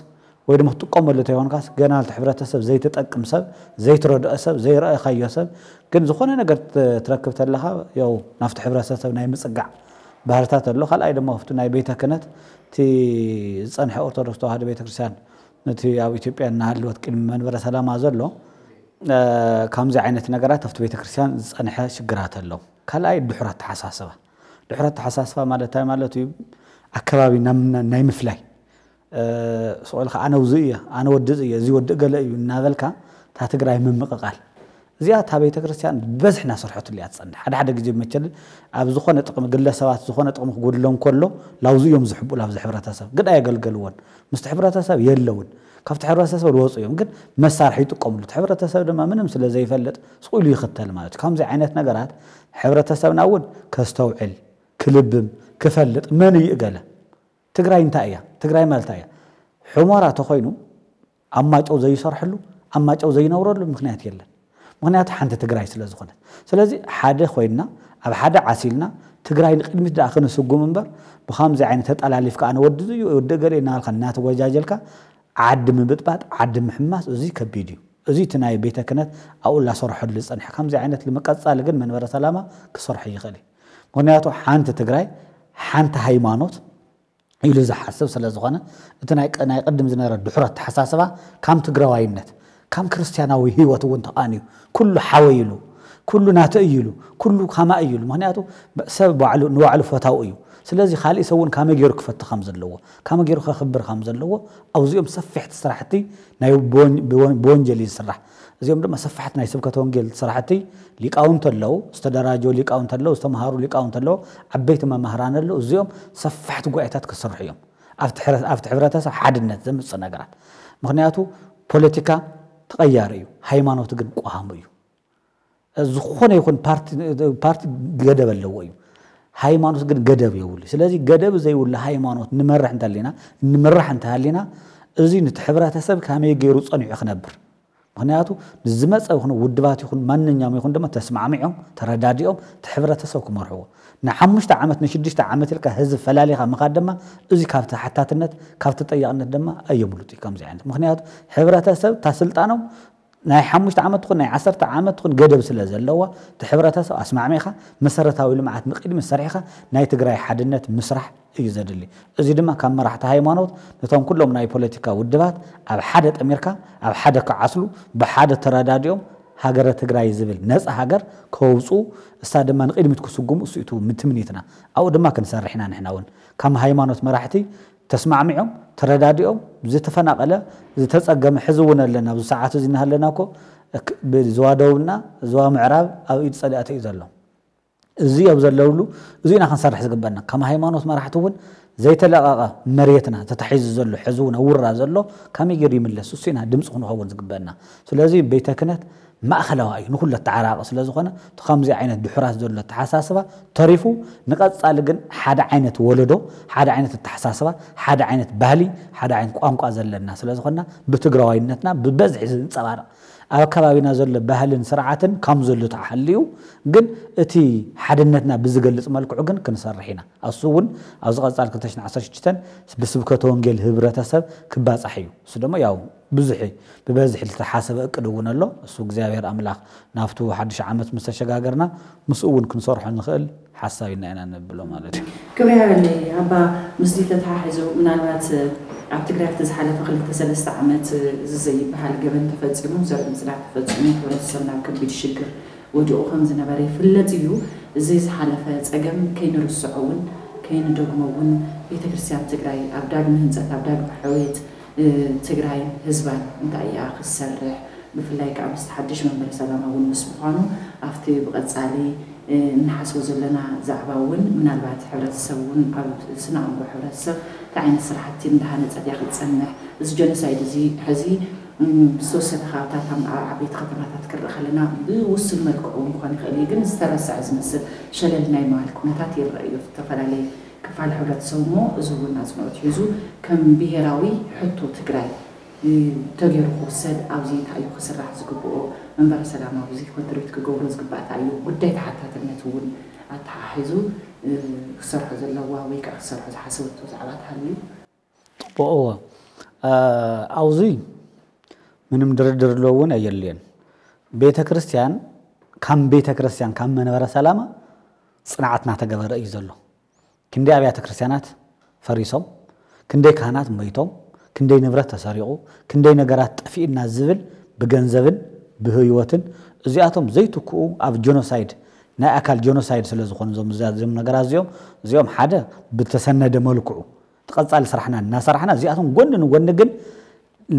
ወይ ድማ ክትጥቀመሉ ተይኮንካስ ገና ሕብረተሰብ ዘይትጠቅም ሰብ ዘይትረድኦ ሰብ ዘይረአካዮ ሰብ ግን ዝኾነ ነገር ትረክብ ተለካ ያው ናብቲ ሕብረተሰብ ናይ ምፅጋዕ ባህርታት ኣሎ ካልኣይ ድማ ቲ ናይ ቤተ ክህነት እቲ ዝፀንሐ ኦርቶዶክስ ተዋህዶ ቤተክርስትያን ነቲ ኣብ ኢትዮጵያ እናሃልወት ቅድሚ መንበረ ሰላማ ዘሎ ከምዚ ዓይነት ነገራት ኣብቲ ቤተክርስትያን ዝፀንሐ ሽግራት ኣሎ ካልኣይ ድሑራት ተሓሳስባ ድሑራት ተሓሳስባ ማለት እንታይ ማለት እዩ ኣከባቢ ናይ ምፍላይ سؤال أنا وزية أنا ودزية زي ود قال إيه النازل كا تهتقرأ من قال مقال زيات هبي تكريستيان بس إحنا صرحت اللي أتصنع حد حد جيب مثل أب زخونة تقم قل له سوات زخونة تقم قول لهم كله لو زيهم زحبوا لا زحب رتاسب قد أي قل قلون مستحب رتاسب يلون كفت حبر رتاسب الوصي يوم قد ما مسارح يتقم له حبر رتاسب لما منهم مثل زي فلت سقول لي يختل مالك كم زي عينات نجارات حبر رتاسب نعود كستوعل كلبم كفلت ماني يقله ትግራይ እንታይ እያ ትግራይ ማለት እያ ሕሞራ ተኮይኑ ኣማጨው ዘይሰርሐሉ ኣማጨው ዘይነብረሉ ምክንያት የለን ምክንያቱ ሓንቲ ትግራይ ስለ ዝኾነት ስለዚ ሓደ ኮይንና ኣብ ሓደ ዓሲልና ትግራይ ንቅድሚት ደኣ ክንስጉም እምበር ብከምዚ ዓይነት ተጠላሊፍካ ኣነ ወዲ ወዲ ገሌ እናበልካ እናተወጃጀልካ ዓዲ ምብጥባጥ ዓዲ ምሕማስ እዚ ከቢድ እዩ እዚ እቲ ናይ ቤተ ክህነት ኣብኡ እናሰርሐሉ ዝፀንሐ ከምዚ ዓይነት ንመቀፃሊ ግን መንበረ ሰላማ ክሰርሖ ይኽእል እዩ ምክንያቱ ሓንቲ ትግራይ ሓንቲ ሃይማኖት ኢሉ ዝሓስብ ስለ ዝኾነ እቲ ናይ ቅድም ዝነበረ ድሑረት ተሓሳስባ ካም ትግራዋይነት ካም ክርስትያናዊ ሂወት እውን ተቃንዩ ኩሉ ሓወ ኢሉ ኩሉ ናተ እዩ ኢሉ ኩሉ ካማ እዩ ኢሉ ምክንያቱ ሰብ ንባዕሉ ፈታው እዩ ስለዚ ካሊእ ሰብ እውን ካመይ ገይሩ ክፈቲ ከም ዘለዎ ካመይ ገይሩ ከክብር ከም ዘለዎ ኣብዚኦም ሰፊሕቲ ስራሕቲ ናይ ብወንጀል እዩ ዝስራሕ እዚኦም ድማ ሰፋሕት ናይ ስብከት ወንጌል ስራሕቲ ሊቃውንቲ ኣለዉ ዝተደራጀው ሊቃውንቲ ኣለዉ ዝተምሃሩ ሊቃውንቲ ኣለዉ ዓበይቲ መምህራን ኣለዉ እዚኦም ሰፋሕቲ ጉባኤታት ክስርሑ እዮም ኣብቲ ሕብረተሰብ ሓድነት ዘምፅእ ነገራት ምክንያቱ ፖለቲካ ተቐያሪ እዩ ሃይማኖት ግን ቋሚ እዩ ዝኾነ ይኹን ፓርቲ ገደብ ኣለዎ እዩ ሃይማኖት ግን ገደብ የብሉ ስለዚ ገደብ ዘይብሉ ሃይማኖት ንመርሕ እንተሃሊና ንምራሕ እንተሃሊና እዚ ነቲ ሕብረተሰብ ከመይ ገይሩ ፀኒዑ ክነብር ምክንያቱ ንዝመፀ ይኹን ውድባት ይኹን ማንኛውም ይኹን ድማ ተስማዕሚዖም ተረዳዲኦም እቲ ሕብረተሰብ ክመርሕዎ ንሓሙሽተ ዓመት ንሽዱሽተ ዓመት ኢልካ ህዝቢ ፈላሊኻ ምኻድ ድማ እዚ ካብ ተሓታትነት ካብ ተጠያቅነት ድማ ኣየምልጡ እዩ ከምዚ ዓይነት ምክንያቱ ሕብረተሰብ እታ ስልጣኖም ናይ ሓሙሽተ ዓመት ትኹን ናይ ዓሰርተ ዓመት ትኹን ገደብ ስለ ዘለዋ እቲ ሕብረተሰብ ኣስማዕሚኻ መሰረታዊ ልምዓት ንቅድሚ ሰሪሕኻ ናይ ትግራይ ሓድነት ምስራሕ እዩ ዘድሊ እዚ ድማ ካብ መራሕቲ ሃይማኖት ነቶም ኩሎም ናይ ፖለቲካ ውድባት ኣብ ሓደ ጠሚርካ ኣብ ሓደ ክዓስሉ ብሓደ ተረዳድኦም ሃገረ ትግራይ ዝብል ነፃ ሃገር ከውፁ እሳ ድማ ንቅድሚት ክስጉም እሱ እቲ ምትምኒትና ኣብኡ ድማ ክንሰርሕ ኢና ንሕና እውን ከም ሃይማኖት መራሕቲ ተስማዕሚዖም ተረዳዲኦም ዝተፈናቐለ ዝተፀገመ ሕዚ እውን ኣለና ብዙ ሰዓት እዚ እናሃለና ኮ ብዝዋ ደቡብና ዝዋ ምዕራብ ኣብ ኢድ ፀሊኣተ እዩ ዘሎ زي أبزلوا له زي نحن صار حزقبنا كما هي ما نوس ما راح تون زي تلاقى مريتنا تتحيز زلوا حزونا ورا زلوا كم يجري من له سوسينا دمس خنوا هون زقبنا سلازي بيتا كانت ما أخلوا أي نقول التعراق سلازي خنا تخمز عينة دحراس زلوا التحساسبة تعرفوا نقد سالجن حدا عينة ولده حدا عينة التحساسبة حدا عينة بالي حدا عين قام قازل لنا سلازي خنا بتجرى عينتنا ببزع زين سبارة أو كبابي نازل بهل سرعات كم زل تحليو قن أتي حدنتنا بزقل ملك عقن كن سرحينا أصون أصغى زعل كتشن عصر شتن بس بكتون جل هبرة سب كباز أحيو سلما ياو بزحي ببزح التحاسب أكدون الله السوق زاير أملاخ نافتو حدش عمت مستشقاقرنا مسؤول كن صرح نخل حساب إن أنا نبلو مالتي كم يعني أبا مسلي ثلاث حيزو من الوقت عبتك رايح تزحلة فخل تسأل استعمت زي بحال قبل تفتزمو زر مزرعة تفتزمو خلاص صرنا كبير شكر ودي أخم زنا بري في اللديو زي زحلة فات أجم كين رسعون كين دوغمون بيتكرسيان تقرأي أبداك مهنزة أبداك حويت تقرأي هزبان انت أي آخر سرح بفلايك عمست حدش من برسالة ما ونسبحانو أفتي بغت عليه ንሓስቦ ዘለና ዛዕባ እውን ምናልባት ሕብረተሰብ እውን ኣብ ዝነኣንጎ ሕብረተሰብ እንታይ ዓይነት ስራሕቲ እንዳሃነፀት እያ ክትፀንሕ እዚ ጀኖሳይድ እዚ ሕዚ ብዝተወሰነ ከባብታት ኣብ ዓበይቲ ከተማታት ክርኢ ከለና ብውስን መልክዑ ክኾን ይኽእል እዩ ግን ዝተረስዐ ዝመስል ሸለል ናይ ምባል ኩነታት ይረአ እዩ ዝተፈላለየ ክፋል ሕብረተሰብ እሞ እዚ እውን ኣፅንዖት ሒዙ ከም ብሄራዊ ሕቶ ትግራይ ተገይሩ ክወሰድ ኣብዚ እንታይ ክስራሕ ዝግብኦ መንበረ ሰላማዊ ዘይኮን ክገብሮ ዝግባእታ እዩ ጉዳይ ተሓታትነት እውን ኣተሓሒዙ ክሰርሑ ዘለዋ ወይ ከዓ ክሰርሑ ዝሓሰበቶ ዛዕባ ተሃልዩ ኣብዚ ምንም ድርድር ሎ እውን ኣየድልየን ቤተ ክርስቲያን ካብ ቤተ ክርስቲያን ካብ መንበረ ሰላማ ፅንዓት እናተገበረ እዩ ዘሎ ክንደይ ኣብያተ ክርስቲያናት ፈሪሶም ክንደይ ካህናት መይቶም ክንደይ ንብረት ተሰሪቑ ክንደይ ነገራት ጠፊእና ዝብል ብገንዘብን ብህይወትን እዚኣቶም ዘይትክኡ ኣብ ጀኖሳይድ ናይ ኣካል ጀኖሳይድ ስለ ዝኾኑ ዞም ነገራት እዚኦም እዚኦም ሓደ ብተሰነደ መልክዑ ተቐፃሊ ስራሕና እናሰራሕና እዚኣቶም ጎኒ ንጎኒ ግን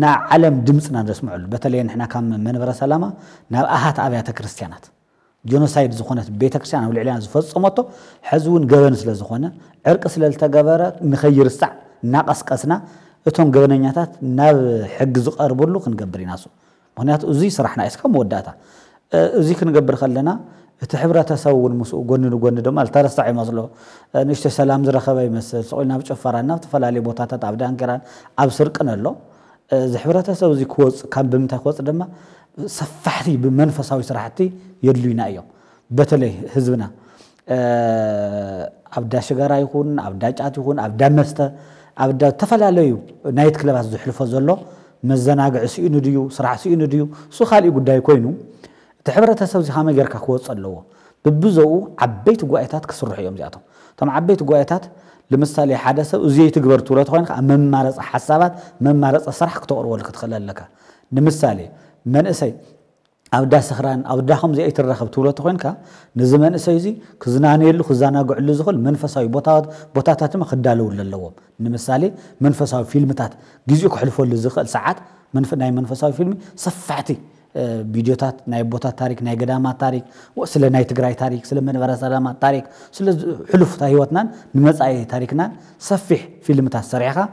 ናብ ዓለም ድምፅና ዘስምዐሉ በተለይ ንሕና ካብ መንበረ ሰላማ ናብ ኣሃት ኣብያተ ክርስትያናት ጀኖሳይድ ዝኾነት ቤተክርስትያን ኣብ ልዕልና ዝፈፀመቶ ሕዚ እውን ገበን ስለ ዝኾነ ዕርቂ ስለ ዝተገበረ ንኸይርሳዕ እናቀስቀስና እቶም ገበነኛታት ናብ ሕጊ ዝቐርብሉ ክንገብር ኢና ሱ ምክንያቱ እዚ ስራሕና እዩ እስካብ መወዳእታ እዚ ክንገብር ከለና እቲ ሕብረተሰብ እውን ምስኡ ጎኒ ንጎኒ ድማ ዝተረሳዕ ይመስሎ ንእሽቶ ሰላም ዝረኸበ ይመስል ስቑል ናብ ጨፈራን ናብ ዝተፈላለዩ ቦታታት ኣብ ዳንኪራን ኣብ ስርቅን ኣሎ እዚ ሕብረተሰብ እዚ ክወፅእ ካብ ብምንታይ ክወፅእ ድማ ሰፋሕቲ ብመንፈሳዊ ስራሕቲ የድልዩና እዮም በተለይ ህዝብና ኣብ ዳሽጋራ ይኹን ኣብ ዳጫት ይኹን ኣብ ዳመስተ ኣብ ዝተፈላለዩ ናይት ክለባት ዝሕልፎ ዘሎ መዘናግዒ ስኢኑ ድዩ ስራሕ ስኢኑ ድዩ እሱ ካሊእ ጉዳይ ኮይኑ እቲ ሕብረተሰብ እዚ ከመይ ጌርካ ክወፅ ኣለዎ ብብዘብኡ ዓበይቲ ጉባኤታት ክስርሑ እዮም እዚኣቶም እቶም ዓበይቲ ጉባኤታት لمثال حدا سب زي تجبر تورات خوين ممارس حسابات ممارس صرح كتقر ولك تخلل لك لمثال من أسي أو دا سخران أو دا خمزة أي ترخب تولا تخوينك نزمان سيزي كزنان يلو خزانا قعل زخل منفسا يبطات بطات ما خدالو للو نمثالي منفسا فيلمتات جزيك حلفو لزخل ساعات منف ناي منفسا فيلمي صفعتي آه، فيديوهات ناي بوتات تاريخ ناي قدام تاريخ وسلا ناي تقرأي تاريخ سلا من ورا سلا تاريخ سلا حلف تهيوتنا نمز أي صفح فيلم تاع السريعة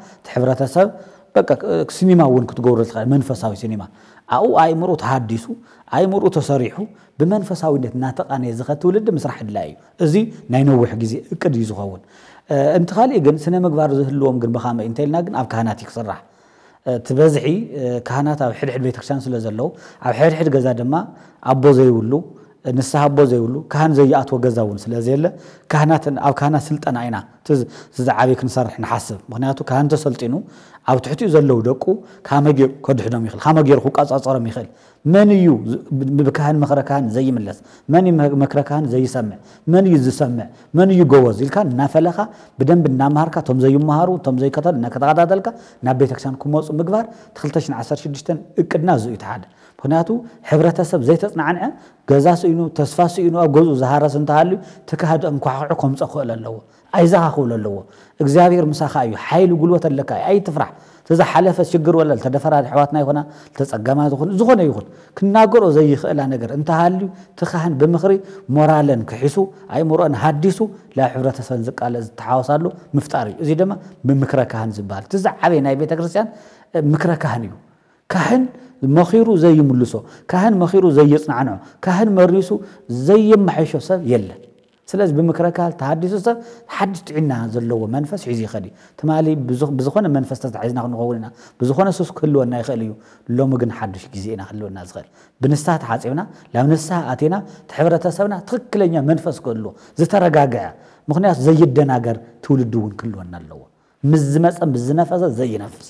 سب بقى آه، سينما وين كنت قورت منفسا سينما أو أي مرو تحديسو أي مرو تسريحو بمن فساوي نت ناتق أنا إذا خدت ولد مسرح دلايو أزي نينو وح جزي أكد يزغون أنت خالي جن سنة مقبار اللوم جن بخامة أنت لنا جن أب كهنات يكسرح تبزعي أه كهانات أو حد حد بيتكشان سلزلو زلو أو حد حد جزاد ما أبو ولو نسحب بوزي يقولوا كهان زي يأتوا جزاؤهم سلا زي له كهانات أو كهانة سلت أنا عينا تز تز عليك نصرح نحاسب مغنياتو كهان تسلتينو أو تحتي إذا لو دكو كهام غير كده حنا ميخل كهام غير خوك أصلا صار ميخل من يو بكهان مخرا كهان زي ملص من مكرا كهان زي سمع من يز سمع من يو جوز يلك نافلها بدم بالنامهر كتم زي مهارو تم زي كتر نكتر عدد لك نبي تكسان كموز مقبر تخلتش نعسر شدشتن اكد نازو يتحدث ምክንያቱ ሕብረተሰብ ዘይተፅናዓንዐ ገዛስ ኢኑ ተስፋስ ኢኑ ኣብ ገዝኡ ዝሃረስ እንተሃልዩ ተካህዶ እንኳዕዑ ከምፀ ክእል ኣለዎ ኣይዛኻ ክብል ኣለዎ እግዚኣብሔር ምሳኻ እዩ ሓይሊ ጉልበት ኣለካ ኣይትፍራሕ ተዝሓለፈ ሽግር ወለ ተደፈራ ኣሕዋትና ይኮና ተፀገማ ዝኾነ ዝኾነ ይኹን ክናገሮ ዘይኽእላ ነገር እንተሃልዩ ትኻህን ብምኽሪ ሞራለን ክሒሱ ኣእምሮአን ሃዲሱ ናብ ሕብረተሰብን ዝቃልእ ዝተሓወሳሉ ምፍጣር እዩ እዚ ድማ ብምክረ ካህን ዝበሃል እቲ ዝዓበየ ናይ ቤተክርስትያን ምክረ ካህን እዩ ካህን مخيرو زي يملسو كاهن مخيرو زي يصنعنا كاهن مريسو زي يمحيشو سب يلا سلاز بمكركا تحدثو سب حدث عنا زلو منفس عزي خدي تمالي بزخ بزخون منفس تزعزنا نقولنا بزخون سوس كلو النا يخليو لو مجن حدش جزينا خلو الناس غير بنستات حاسبنا لو نستات أتينا تحبرت سبنا تكلنا منفس كلو زتر جاجع مخنيس زي الدنا جر كلو النا اللو مز مز زي نفس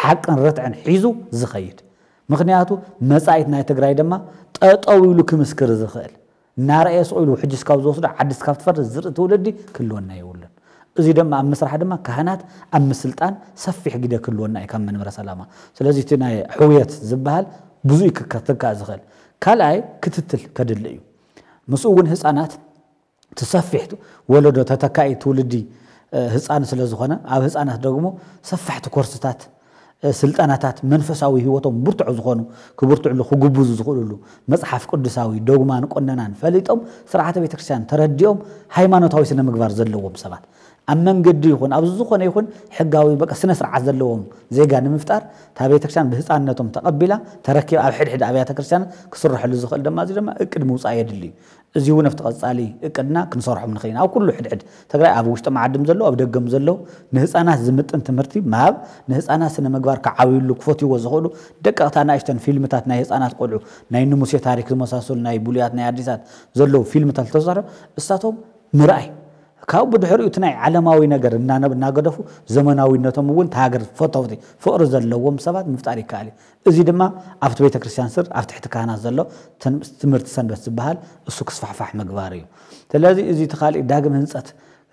حق رتع حيزو زخيد ምክንያቱ መጻኢት ናይ ትግራይ ድማ ጠጠው ኢሉ ክምስክር ዝኽእል እናርአየ ስቑኢሉ ሕጅስ ካብ ዝወስዶ ዓዲስ ካብ ትፈርስ ዝርኢ ትውልዲ ክህልወና የብሉን እዚ ድማ ኣብ ምስራሕ ድማ ካህናት ኣብ ምስልጣን ሰፊሕ ግደ ክህልወና እዩ ካብ መንበረ ሰላማ ስለዚ እቲ ናይ ሕውየት ዝበሃል ብዙ ክከትካ ዝኽእል ካልኣይ ክትትል ከድሊ እዩ ምስኡ እውን ህፃናት ትሰፊሕ ወለዶ ተተካኢ ትውልዲ ህፃን ስለ ዝኾነ ኣብ ህፃናት ደግሞ ሰፋሕቲ ኮርስታት سلطاناتات منفساوي هيوتهم برتع زخونه كبرتع له خجبوز زخونه له مصحف قدساوي دوغمان قننان فليتهم سرعة بيتكسان ترديهم هاي ما نتهوي سنة مقبار زلوا بسبات ኣብ መንገዲ ይኹን ኣብ ዝኾነ ይኹን ሕጋዊ በቃ ስነ ስርዓት ዘለዎም ዜጋ ንምፍጣር እታ ቤተክርስትያን ብህፃንነቶም ተቐቢላ ተረኪብ ኣብ ሕድሕድ ኣብያተ ክርስትያን ክስርሐሉ ዝኽእል ድማ እዚ ድማ እቅድ ምውፃእ የድሊ እዚ እውን ኣብቲ ቀፃሊ እቅድና ክንሰርሖም ንኽእል ኣብ ኩሉ ሕድሕድ ትግራይ ኣብ ውሽጢ መዓድም ዘሎ ኣብ ደገም ዘሎ ንህፃናት ዝምጥን ትምህርቲ ምሃብ ንህፃናት ስነ ምግባር ክዓብዩሉ ክፈትይዎ ዝኽእሉ ደቀቕታ ናእሽተን ፊልምታት ናይ ህፃናት ቆልዑ ናይ ንሙሴ ታሪክ ዝመሳሰሉ ናይ ብሉያት ናይ ኣዲሳት ዘለዉ ፊልምታት ዝተሰርሑ እሳቶም ምርኣይ كاو بدحر يتناي على ما وين نجر إن أنا بناقد فو زمن أو إن تم وين تاجر فتوضي فأرز اللوم سبات مفتاري كالي زيد ما أفت بيت كريستيان سر أفتح تكان هذا اللو تن استمر تسن بس بهال السوق صفح فح مقباريو تلازي زي تخالي داقم هنسات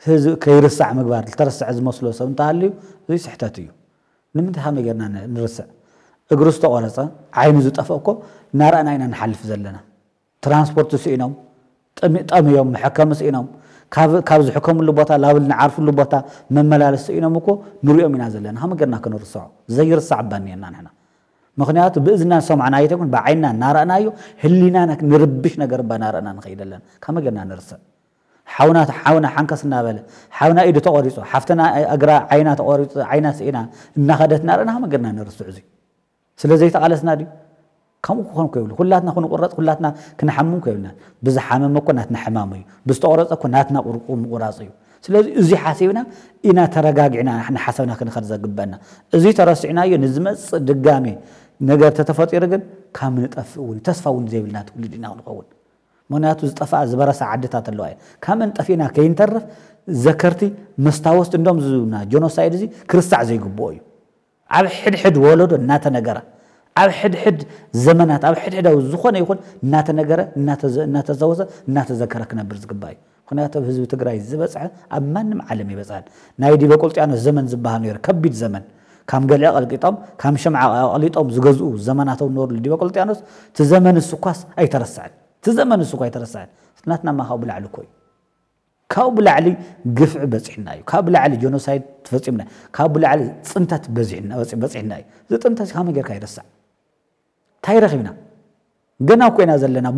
هز كيرسع مقبار ترسع عز مصلو سو نتعلي زي سحتاتيو لمن تها مجرنا نرسع أجرست أورسا عين زت أفقو نار أنا إن نحلف زلنا ترانسبورت سينام تأمي تأمي يوم حكم سينام ካብ ዝሕከምሉ ቦታ ላብል ንዓርፍሉ ቦታ መመላለስቲ ኢኖም እኮ ንሪኦም ኢና ዘለና ሃመገርና ክንርስዖ ዘይርሳዕ ባኒየና ንሕና ምክንያቱ ብእዝና ሰምዓና ይተኩን ብዓይንና እናረእናዮ ህሊና ንርብሽ ነገር እባ እናረእና ንኸይድ ኣለና ካመገርና ንርስዕ ሓውና ሓውና ሓንከስ እናበለ ሓውና ኢዱ ተቆሪፆ ሓፍትና እግራ ዓይና ተቆሪፆ ዓይና ስኢና እናኸደት እናረእና ሃመገርና ንርስዕ እዙ ስለዘይተቃለስና ድዩ كم كون كيقول كلاتنا كون قرط كلاتنا كنا حمم كيقولنا بز حمم ما كناتنا حمامي بز تقرط كنا ناتنا قرقوم قراصيو سلازي ازي حاسيونا انا تراجعنا احنا حسبنا كنا خرزا قبالنا ازي ترسعنا يو نزمس دقامي نقدر تتفاطي رجل كم نتف ون تسفى ون زي بالنات ولدينا ونقول مناتو زطفا زبرا سعدتا تلوي كم نتفينا كين ترف ذكرتي مستوست اندوم زونا جونوسايد زي كرسع زي قبوي على حد حد ولد ناتا نقرأ ኣብ ሕድሕድ ዘመናት ኣብ ሕድሕዳዊ ዝኾነ ይኹን እናተነገረ እናተዛወሰ እናተዘከረ ክነብር ዝግባእ እዩ ምክንያቱ ኣብ ህዝቢ ትግራይ ዝበፅሐ ኣብ ማንም ዓለም ይበፅሐን ናይ ዲበቆልጥያኖስ ዘመን ዝበሃል ነሩ ከቢድ ዘመን ካብ ገሊአ ቀልቂጦም ካብ ሸምዓ ኣቐሊጦም ዝገዝኡ ዘመናቶም ነሩ ዲበቆልጥያኖስ እቲ ዘመን ስኳስ ኣይተረስዕን እቲ ዘመን ስኳ ኣይተረስዕን ናትና ማ ካብኡ ብላዕሊ ኮ እዩ ካብኡ ብላዕሊ ግፍዒ በፂሕና እዩ ካብ ብላዕሊ ጀኖሳይድ ተፈፂምና ካብ ብላዕሊ ፅንተት በፂሕና እዩ ዝጥንተት ከመይ ጌርካ ይረሳዕ تاي رخينا جنا كوينا زلنا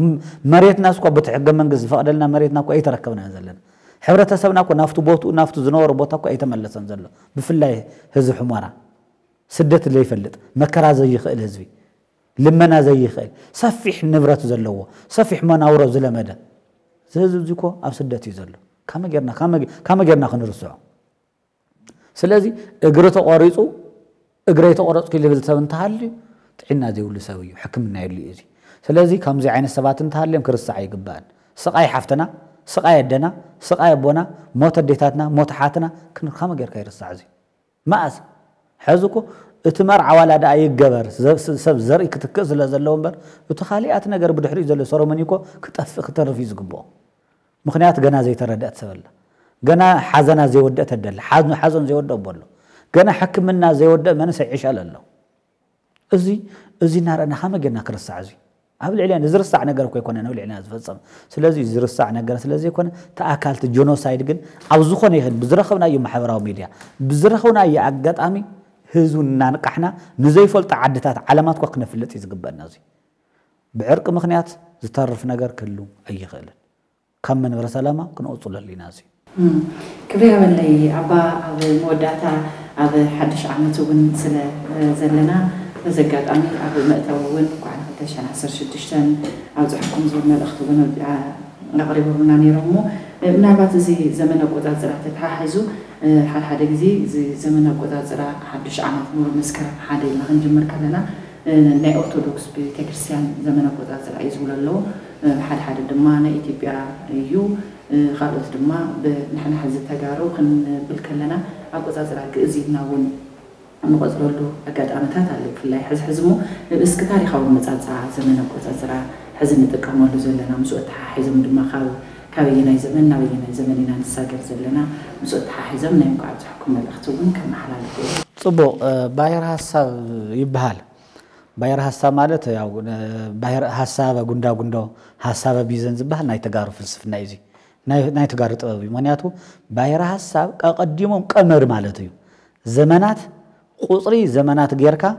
مريتنا سكوا بتعجب من جزء فقدلنا مريتنا كوا أي تركبنا زلنا حبرة سبنا كوا نفتو بوتو نفتو زنور بوتا كوا أي تملسن زلنا بفلاي هزو حمارة سدت اللي يفلت مكرا زي خيل لما نا زي خيل صفح نبرة زلوا صفح ما صفيح مناورة زلمدا زهزو زيكو أو سدت زلوا كما جرنا كما كما جرنا خنرسوا سلازي اجرته قريصو اجريته قرص كل بزتمن تحلي تحنا زي ولا سويه حكمنا اللي إزي سلازي كم زي عين السبات انتهى اليوم كرس سعي قبان سقاي حفتنا سقاي دنا سقاي بونا موت ديتاتنا موت حاتنا كن خام غير كير السعزي ما أز حزكو اتمر عوالا دا اي قبر سب زر يكتكز لازلون بر وتخالي اتنا قرب دحري زل صورو منيكو كتف كترفي زقبو مخنيات قنا زي تردأت سبلا قنا حزنا زي ودأت الدل حزن حزن زي ودأ بولو قنا حكمنا زي ودأ منسى عيش على እዚ እዚ እናርአና ከመገና ክርሳዕ እዙ ኣብ ልዕልና ዝርሳዕ ነገር እኮ ኣይኮነን ኣብ ልዕልና ዝፈፀም ስለዚ ዝርሳዕ ነገር ስለ ዘይኮነ ተኣካልቲ ጀኖሳይድ ግን ኣብ ዝኾነ ይኽእል ብዝረኸብናዮ ማሕበራዊ ሚድያ ብዝረኸብናዮ ኣጋጣሚ ህዝቢ እናንቃሕና ንዘይፈልጡ ዓድታት ዓለማት እኳ ክነፍለጥ እዩ ዝግበአና እዙ ብዕርቂ ምክንያት ዝተርፍ ነገር ክህሉ ኣይኽእልን ካብ መንበረ ሰላማ ክንቕፅሉ ኣለና እዙ ክብሪ በለይ ኣባ ኣብ መወዳእታ ኣብ ሓድሽ ዓመት እውን ስለ ዘለና بزقاتامي على المأتوى وين وعلى قداش على عشر شتشتان عاوز حكم زورنا الأخت وبنا نغرب ورناني رمو من بعد زي زمن قضاء زرع تتحاحزو حال حد زي زمن قضاء زرع حدش عمل نور مسكرة حد اللي غن جمر كلنا نا أرثوذكس بتكريسيان زمن قضاء زرع يزول الله حد حد دما نا إتيبيا يو خلاص دما نحن حزت تجارو خن بالكلنا عقضاء زرع كأزيدنا ون أنا قصر له أكاد أنا تات عليك في الله حز حزمه بس كتاري خاو مزاد ساعة زمن أقول تزرع حزن تكمل له زلنا مسوت حيزم دم خاو كابينا زمن نابينا زمن إن نساجر زلنا مسوت حيزم نيم قاعد حكم الأختون كم حلال صبو باير هسا يبهال باير هسا مالته يا باير هسا وغندا غندا هسا وبيزن زبهال نايت قارو فلسف نايزي نايت قارو تقوي مانياتو باير هسا قديمهم قمر مالته زمنات قصري زمانات غيركا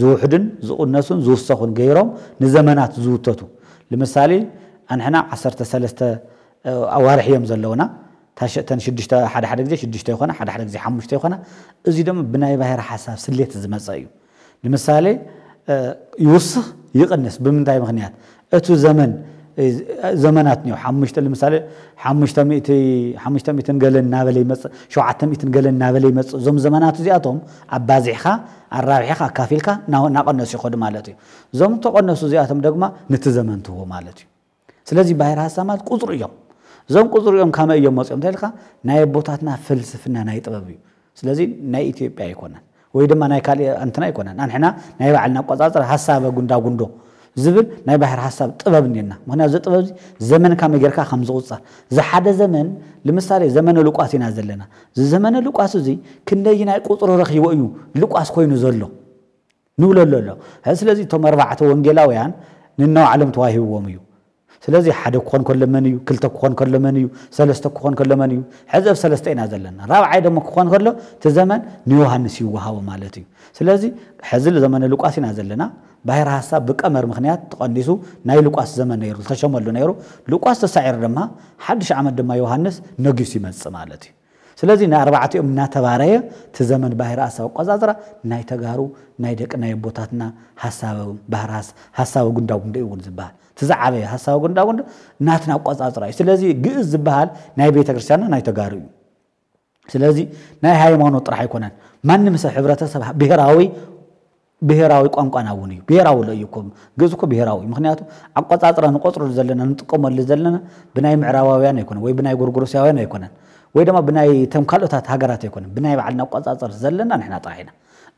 زو حدن زو الناسون زو الصخون غيرهم نزمانات زو تتو لمثالي أن هنا عصر تسلست أوارح يوم زلونا تاش تنشدشتا حد حد زي شدشتا يخونا حد حد زي حمشتا يخونا ازي دم بناي باهر حساب سليت زمزايو لمثالي يوصخ يقنس بمن داي مغنيات اتو زمن زمنات نيو حمشت لمثال حمشت مئتي حمشت مئتن قلن نابلي مص شعت مئتن قلن نابلي مص زم زمنات زياتهم أبازيخا الرابحة كافيلكا ناو ناقنسي خد مالتي زم تقنسو زياتهم دقما نتزمن تو مالتي سلازي باير هسامات قطر يوم زم قطر يوم كما يوم مصيم تلكا ناي بوتاتنا فلسفنا ناي طبيب سلازي ناي إثيوبيا يكونن ወይ ድማ ናይ ካልእ እንትና ኣይኮነን ኣንሕና ናይ ባዕልና ኣቆፃፅራ ሃሳበ ጉንዳ ጉንዶ زبل ناي بحر حساب طبب نينا مهنا زي طبب زمن كامي غيركا خمز غصة زي حدا زمن لمساري زمن لقاسي نازل لنا زي زمن لقاسي زي كنا ينا يقوطر رخي وقيو لقاس خوي نزلو نولو لولو هس لزي توم اربعة وانجيلا ويان ننو علم تواهي وميو سلازي حدا كون كل منيو كلتا كون كل منيو سلستا كون كل منيو حزب سلستا ينازل لنا رابع عيدا ما كون كله تزمن نيوهان نسيوها ومالتي سلازي حزل زمن لقاسي نازل لنا ባሕረ ሓሳብ ብቀመር ምክንያት ተቐኒሱ ናይ ሉቃስ ዘመን ነይሩ ዝተሸመሉ ነይሩ ሉቃስ ተሳዒሩ ድማ ሓድሽ ዓመት ድማ ዮሃንስ ነጊሱ ይመፅእ ማለት እዩ ስለዚ ንኣርባዕቲኦም እናተባረየ እቲ ዘመን ባሕረ ሓሳብ ኣቋፃፅራ ናይ ተጋሩ ናይ ደቂ ናይ ኣቦታትና ሓሳዊ ጉንዳጉንዲ እዩ እውን ዝበሃል እቲ ዝዓበየ ሓሳዊ ጉንዳጉንዲ እናትና ኣቋፃፅራ እዩ ስለዚ ግእዝ ዝበሃል ናይ ቤተ ክርስትያንና ናይ ተጋሩ እዩ ስለዚ ናይ ሃይማኖት ጥራሕ ኣይኮነን ማንም ሰብ ሕብረተሰብ ብሔራዊ ብሄራዊ ቋንቋና እውን እዩ ብሄራዊ ለዩ እኮ ግእዝ እኮ ብሔራዊ እዩ ምክንያቱ ኣቆፃፅራ ንቆፅሮ ዘለና ንጥቀመሉ ዘለና ብናይ ምዕራባውያን ኣይኮነን ወይ ብናይ ጎርጎሮስያውያን ኣይኮነን ወይ ድማ ብናይ ቶም ካልኦታት ሃገራት ኣይኮነን ብናይ ባዕልና ኣቆፃፅራ ዘለና ንሕና ጥራሕ ኢና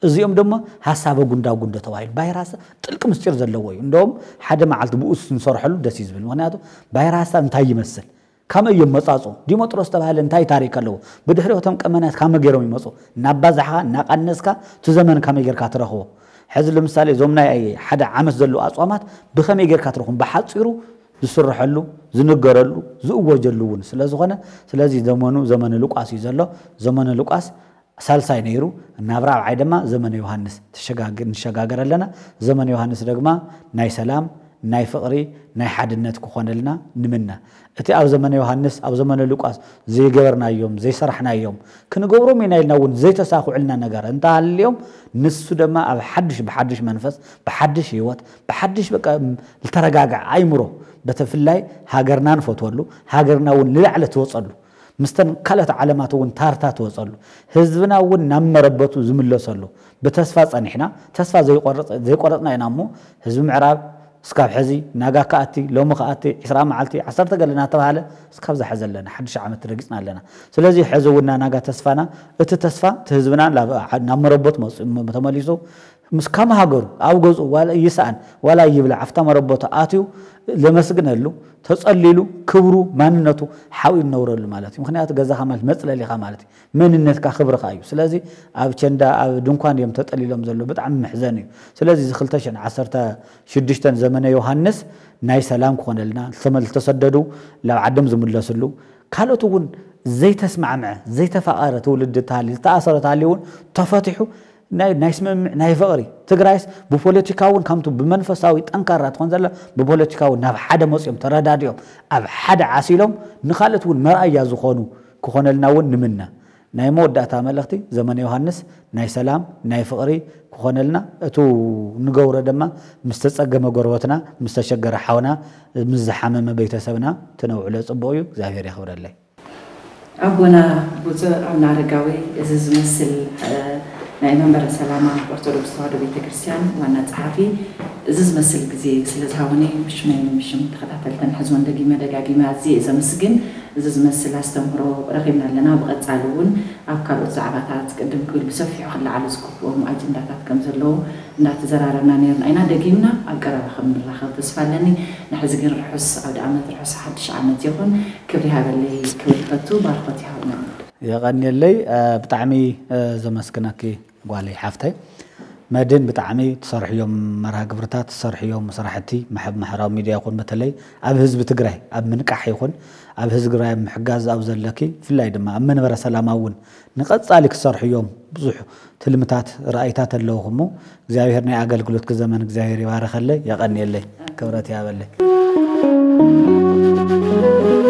እዚኦም ድማ ሃሳበ ጉንዳ ጉንዶ ተባሂሉ ባይራሳ ጥልቂ ምስጢር ዘለዎ እዩ እንደም ሓደ መዓልቲ ብኡስ ንሰርሐሉ ደስ እዩ ዝብል ምክንያቱ ባይራሳ እንታይ ይመስል ካመይ እዮም መፃፁ ዲሞጥሮስ ተባሃለ እንታይ ታሪክ ኣለዎ ብድሕሪ ቶም ቀመናት ካመ ገይሮም ይመፁ ናባዛሕካ እናቃነስካ ቲ ዘመን ካመይ ጌርካ ትረኽቦ حزل مثال زومنا أي حدا عمس ذلوا أصوات بخم يجر كاترهم بحال صيروا زسر حلو زنجر له زوج جلون سلاز غنا سلاز زمانه زمن لوقاس يزلو زمن لوقاس سال ساينيرو نابرع عيدما زمن يوحنس تشجع نشجع لنا زمن يوحنس رجما ناي سلام ናይ ፍቕሪ ናይ ሓድነት ክኾነልና ንምና እቲ ኣብ ዘመነ ዮሃንስ ኣብ ዘመነ ሉቃስ ዘይገበርናዮም ዘይሰራሕናዮም ክንገብሮም ኢና ኢልና እውን ዘይተሳኽዑልና ነገር እንተሃልዮም ንሱ ድማ ኣብ ሓድሽ ብሓድሽ መንፈስ ብሓድሽ ሂወት ብሓድሽ ዝተረጋጋዕ ኣይምሮ በተፍላይ ሃገርና ንፈትወሉ ሃገርና እውን ንላዕለ ትወፀሉ ምስተን ካልኦት ዓለማት እውን ታርታ ትወፀሉ ህዝብና እውን ናብ መረበቱ ዝምለሰሉ ብተስፋ ፀኒሕና ተስፋ ዘይቆረፅና ኢና እሞ ህዝቢ ምዕራብ سكاب حزي ناجا كأتي لوم كأتي عشرة معلتي عصرت قال لنا تبهله سكاب حزل لنا حدش عم ترقصنا لنا سلازي حزونا ناجا تسفنا ات تسفى تهزبنا لا نمر ربط مس متمليسو مس كم هاجر أو جزء ولا يسأن ولا يبلع عفتم ربطة آتيو لما سجن له تسأل له كبروا ننته حاول النور اللي مالتي مخنيات جزا خمال مثل اللي خمالتي من الناس كخبر خايو سلازي أب شندا أب دونكوان يوم تطلي لهم زلوا بتاع محزني سلازي زخلتشن عصرت شدشتن زمن يوحنس ناي سلام كون لنا ثم التصددوا لو عدم سلو قالوا تقول زي تسمع معه زي تفقارة تولد تالي تأثرت عليهم تفتحوا ናይ ስምምዕ ናይ ፍቕሪ ትግራይስ ብፖለቲካውን ከምቲ ብመንፈሳዊ ጠንካራ ትኾን ዘላ ብፖለቲካውን ናብ ሓደ መፅኦም ተረዳድኦም ኣብ ሓደ ዓሲሎም ንካልኦት እውን መርኣያ ዝኾኑ ክኾነልና እውን ንምና ናይ መወዳእታ መልእኽቲ ዘመነ ዮሃንስ ናይ ሰላም ናይ ፍቕሪ ክኾነልና እቱ ንገብሮ ድማ ምስ ተፀገመ ጎርበትና ምስ ተሸገረ ሓውና ምስ ዝሓመመ ቤተሰብና ትነውዕሎ ፅቡቅ እዩ እግዚኣብሔር የኽብረለይ ኣቦና ብፁዕ ኣቡነ ኣረጋዊ እዚ ዝመስል ناي منبر السلامة أرثوذكس هذا بيتكريسيان وانا تعافي زز مسل جزي سلز هوني مش مين مش متخذ حتى لتن حزون دقي ما دقي ما عزي إذا مسجن زز مسل استمروا رغم لنا بغت علون أفكار وزعبات تقدم كل بسفي وخلى على زكوف ومعجن دقات كم زلو نات زرارة نير أنا دقينا أقرا بخم الله خلف سفلني نحزقين رحص أو دعمة رحص حدش عمت يخون كبري هذا اللي كبري فتو باركتي هاونا يا غني اللي بتعمي زمسكناكي قالي حافته مدين بتعمي تصرح يوم مرها قبرتات تصرح يوم مصرحتي محب محرام ميديا يكون مثلي أب هز بتقرأي أب منك أحيكون أب هز قرأي محجاز أو زلكي في الله دم أمن برا سلام أون نقد سالك تصرح يوم بزح تلمتات رأيتات اللي هم زاهر نيا قال قلت كزمان زاهر يبارخ لي يغني لي كبرتي أبلي